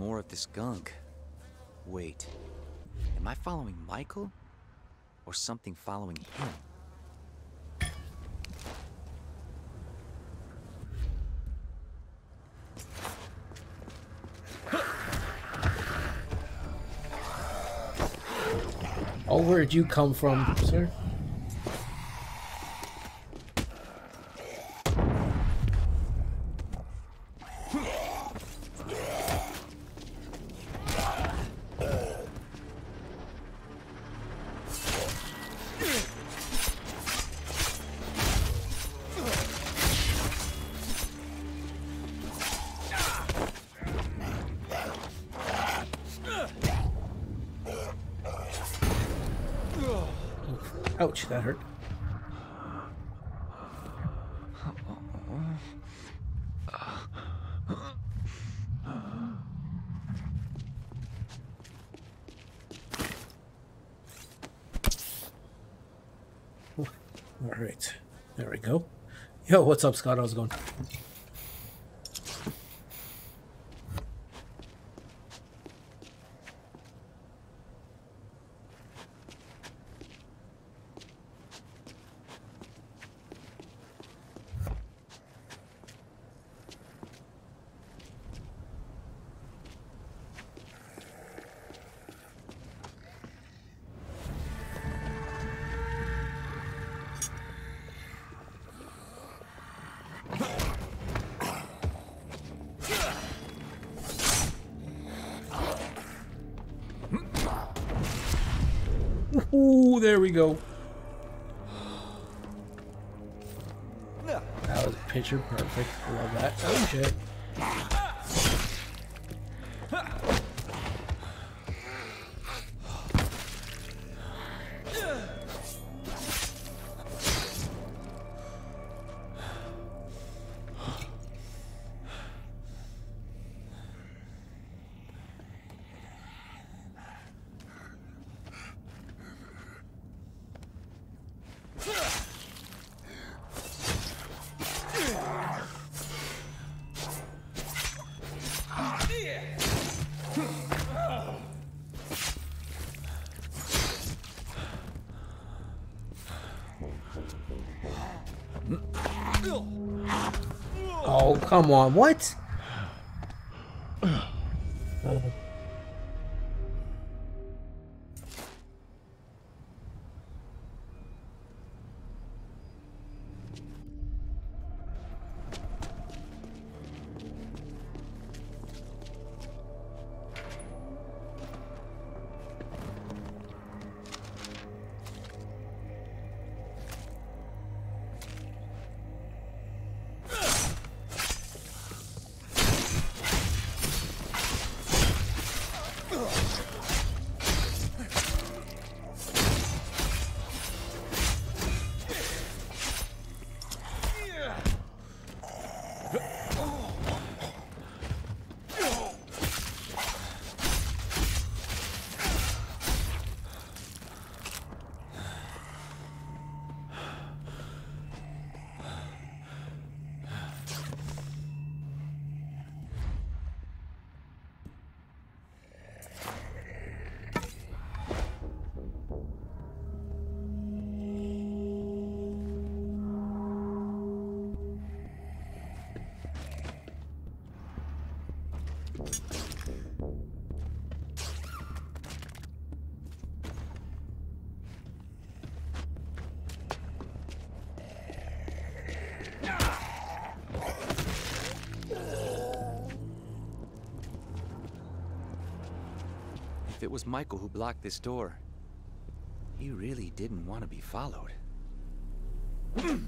More of this gunk. Wait. Am I following Michael? Or something following him? Oh, where'd you come from, sir? What's up, Scott? How's it going? We go. That was picture perfect. I love that. Oh shit. Come on. What? It was Michael who blocked this door, he really didn't want to be followed.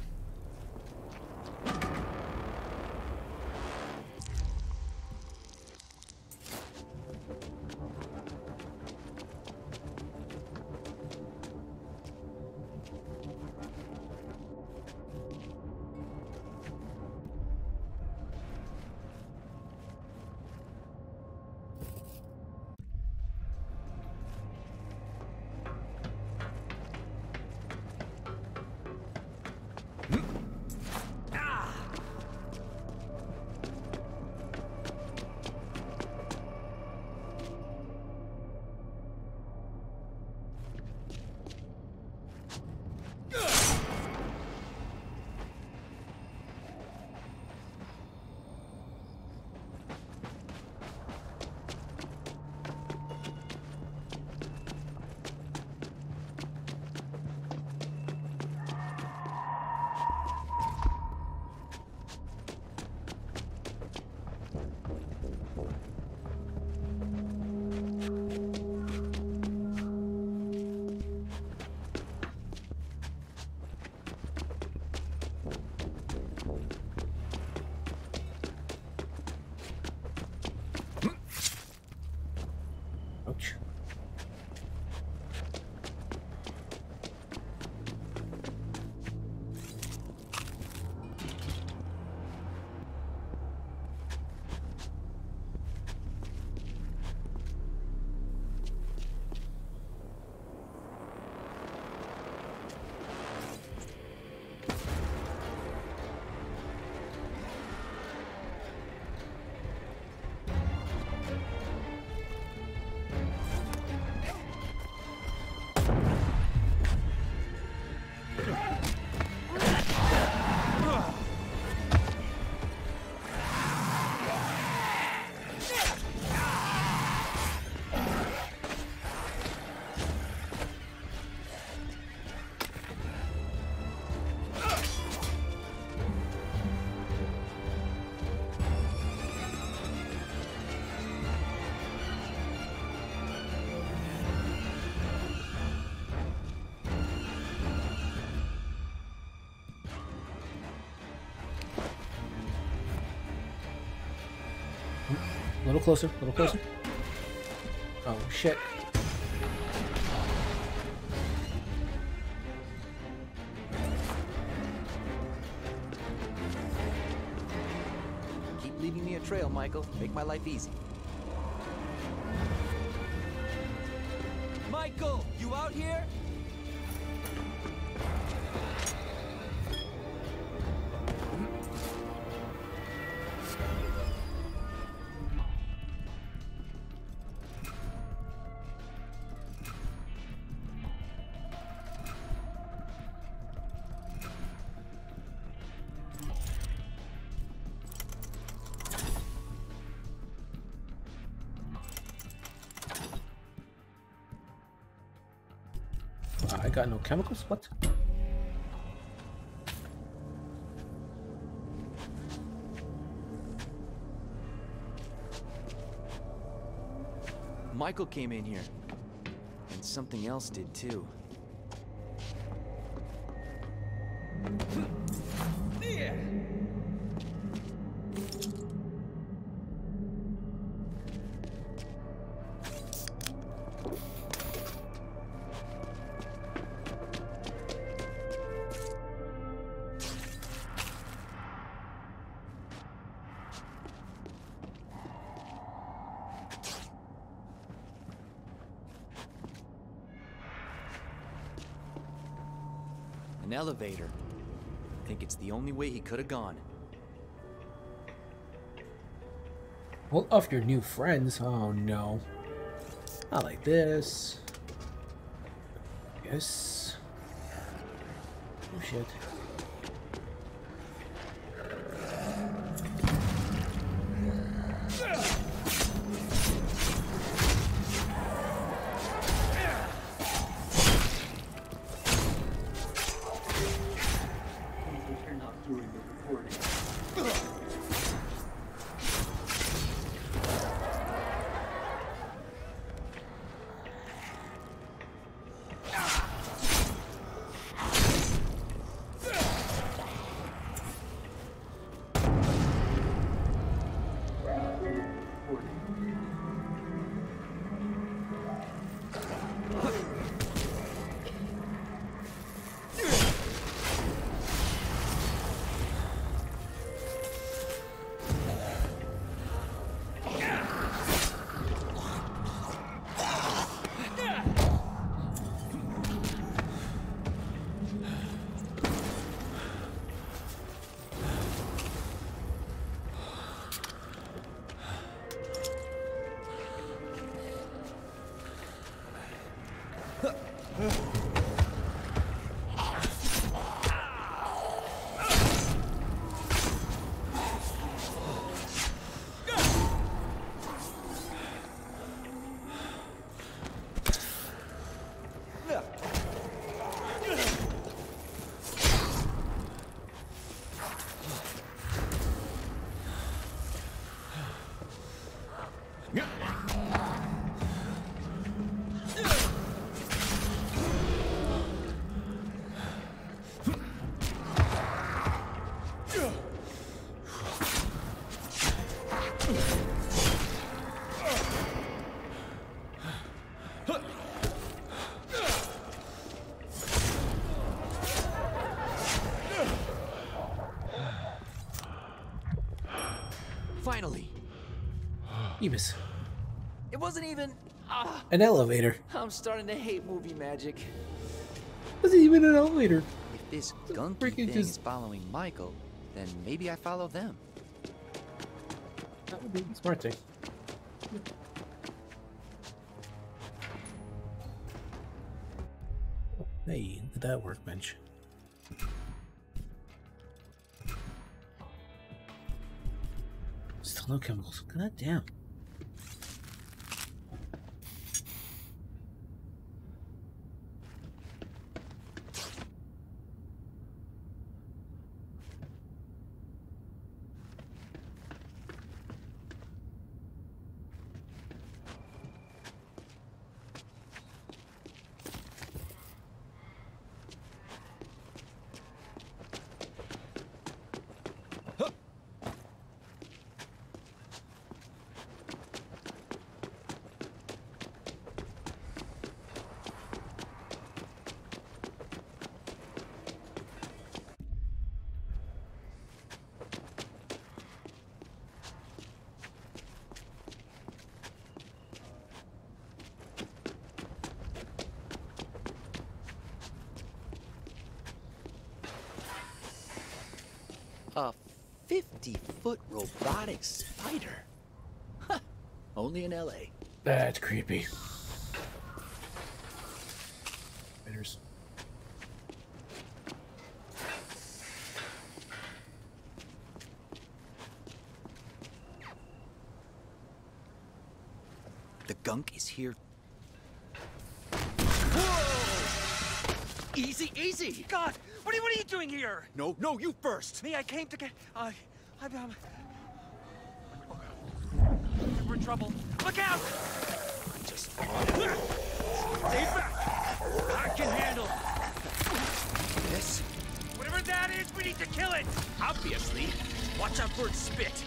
little closer, a little closer. Oh shit. Keep leaving me a trail, Michael. Make my life easy. I got no chemicals? What? Michael came in here. And something else did too. Elevator. I think it's the only way he could have gone. Well, off your new friends. Oh no. Not like this. Yes. Oh shit. Ebus. It wasn't even. Ah, An elevator. I'm starting to hate movie magic. Wasn't even an elevator. If this gunky freaking thing just- is following Michael, then maybe I follow them. That would be the smart thing. Hey, look at that workbench. Still no chemicals. God damn. A 50 foot robotic spider? Huh, Only in LA. That's creepy. Spiders. The gunk is here. Whoa! Easy, easy! God, what are, you- what are you doing here? No, no, you first! Me, I came to get. I. I'm. Um, we're in trouble. Look out! Stay back! I can handle this. whatever that is. We need to kill it. Obviously. Watch out for its spit.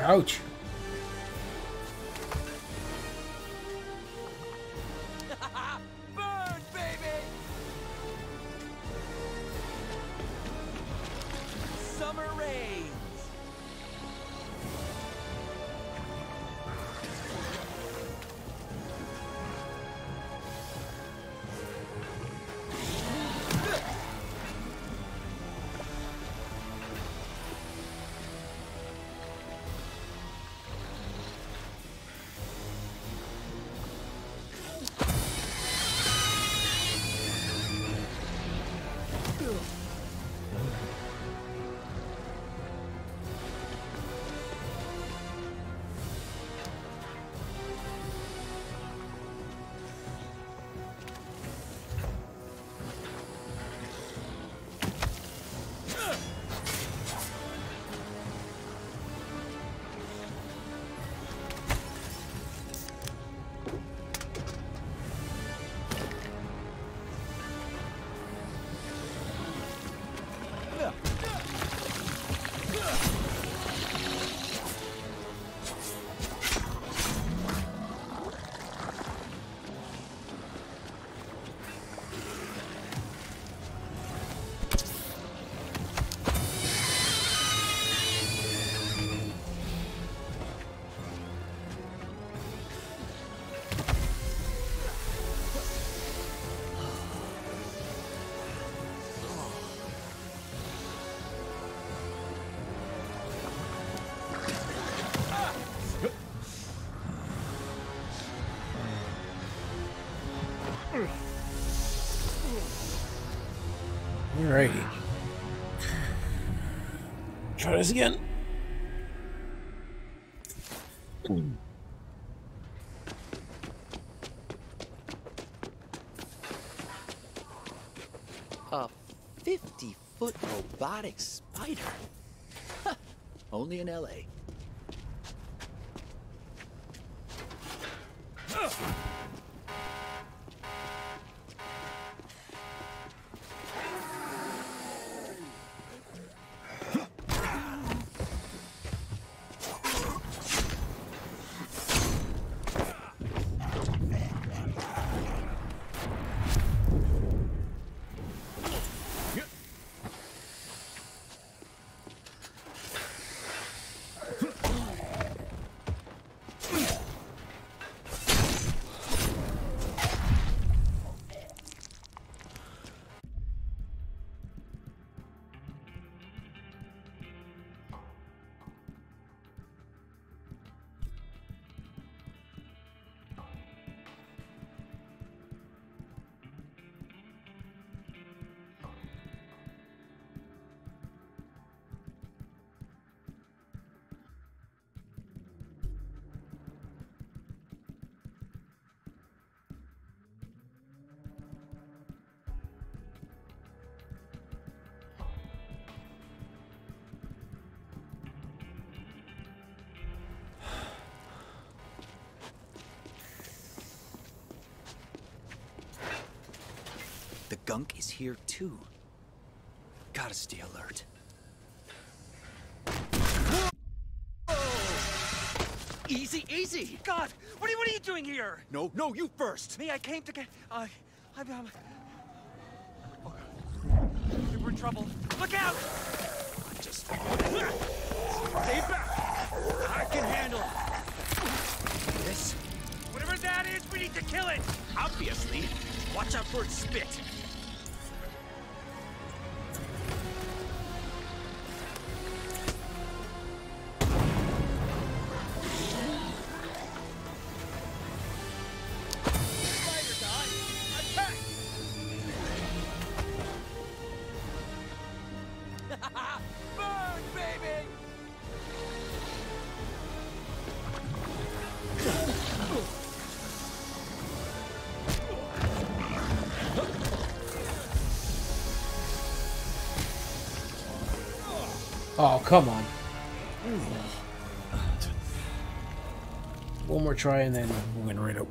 Ouch. Try this again. Hmm. A 50 foot robotic spider? Only in LA. Gunk is here too. Gotta stay alert. Easy, easy! God, what are, you- what are you doing here? No, no, you first! Me, I came to get. I. I'm. Um, we're in trouble. Look out! Just Stay back! I can handle this. whatever that is. We need to kill it. Obviously. Watch out for its spit. Oh, come on. One more try and then we're gonna right out.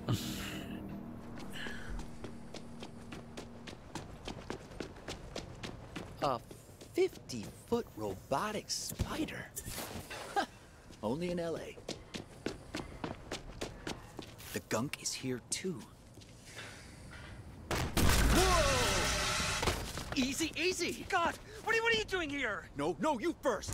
A 50 foot robotic spider? Only in LA. The gunk is here too. Easy, easy! God, what are, what are you doing here? No, no, you first!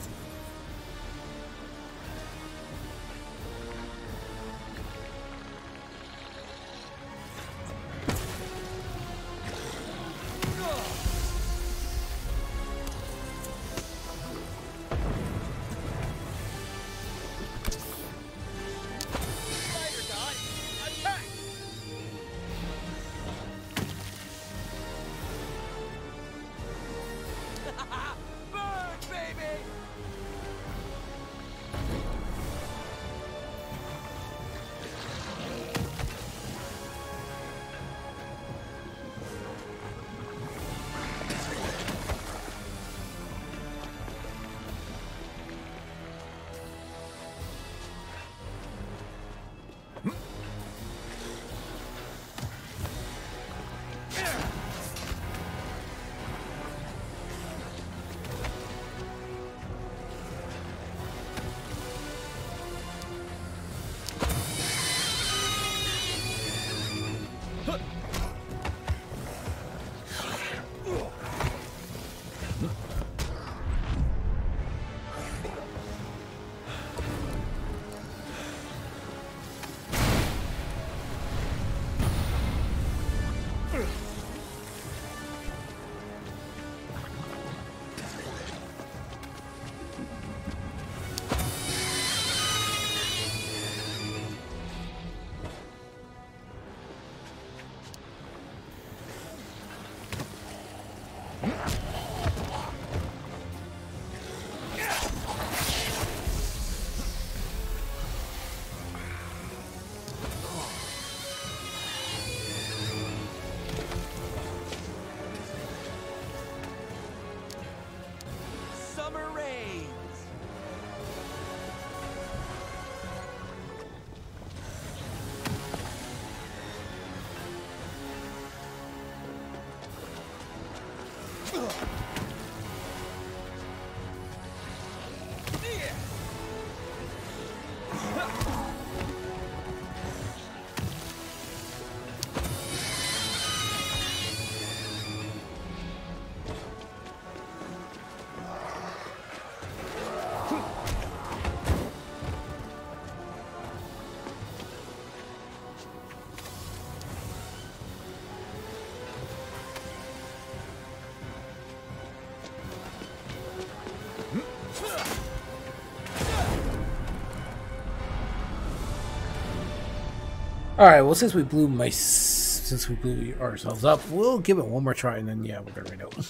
All right. Well, since we blew my, since we blew ourselves up, we'll give it one more try and then yeah, we're gonna out.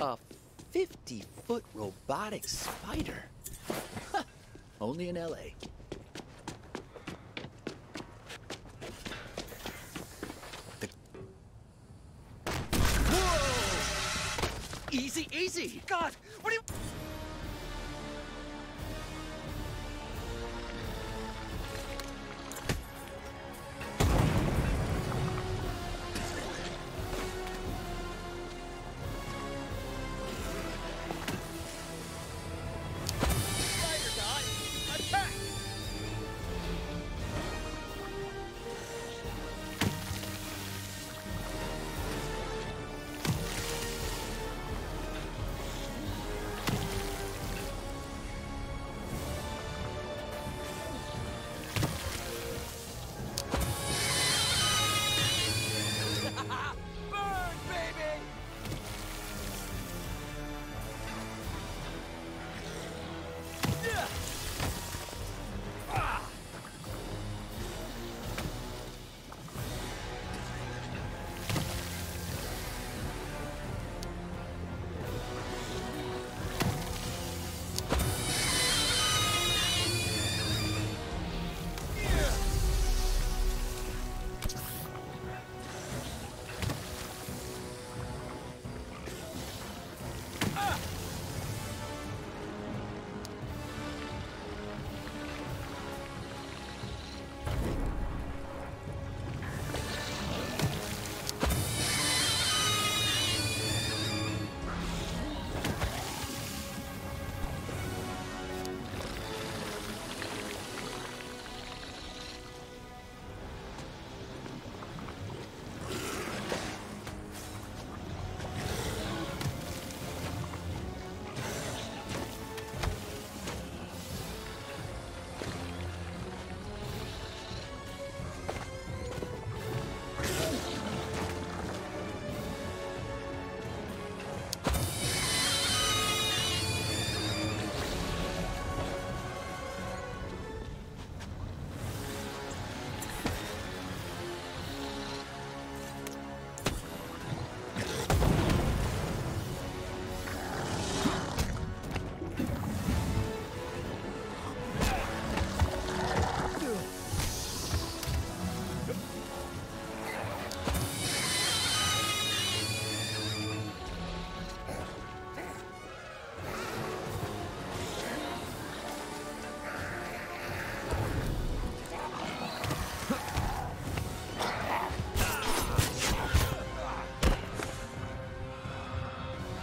A 50 foot robotic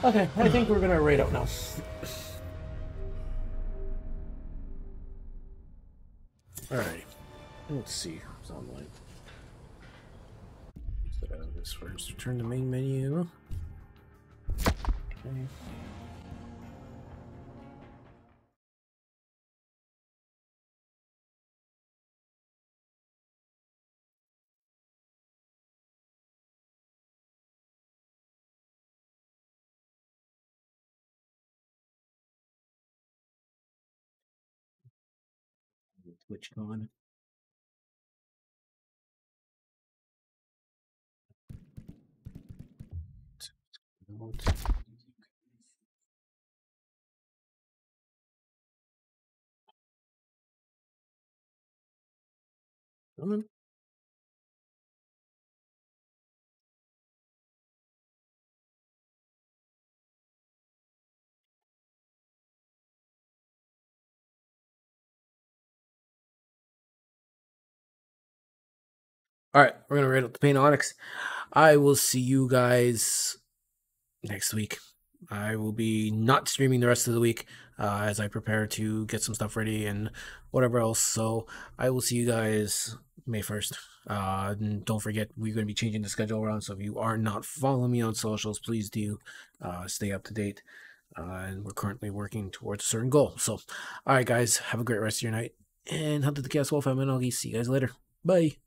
Okay, I think we're gonna rate out now. TwitchCon. Come All right, we're gonna rate up the Pain Onyx. I will see you guys next week. I will be not streaming the rest of the week uh, as I prepare to get some stuff ready and whatever else. So I will see you guys May 1st. Uh, and don't forget, we're going to be changing the schedule around. So if you are not following me on socials, please do uh, stay up to date. Uh, and we're currently working towards a certain goal. So, all right, guys, have a great rest of your night. And Hunter the Chaos Wolf, I'm I'll see you guys later. Bye.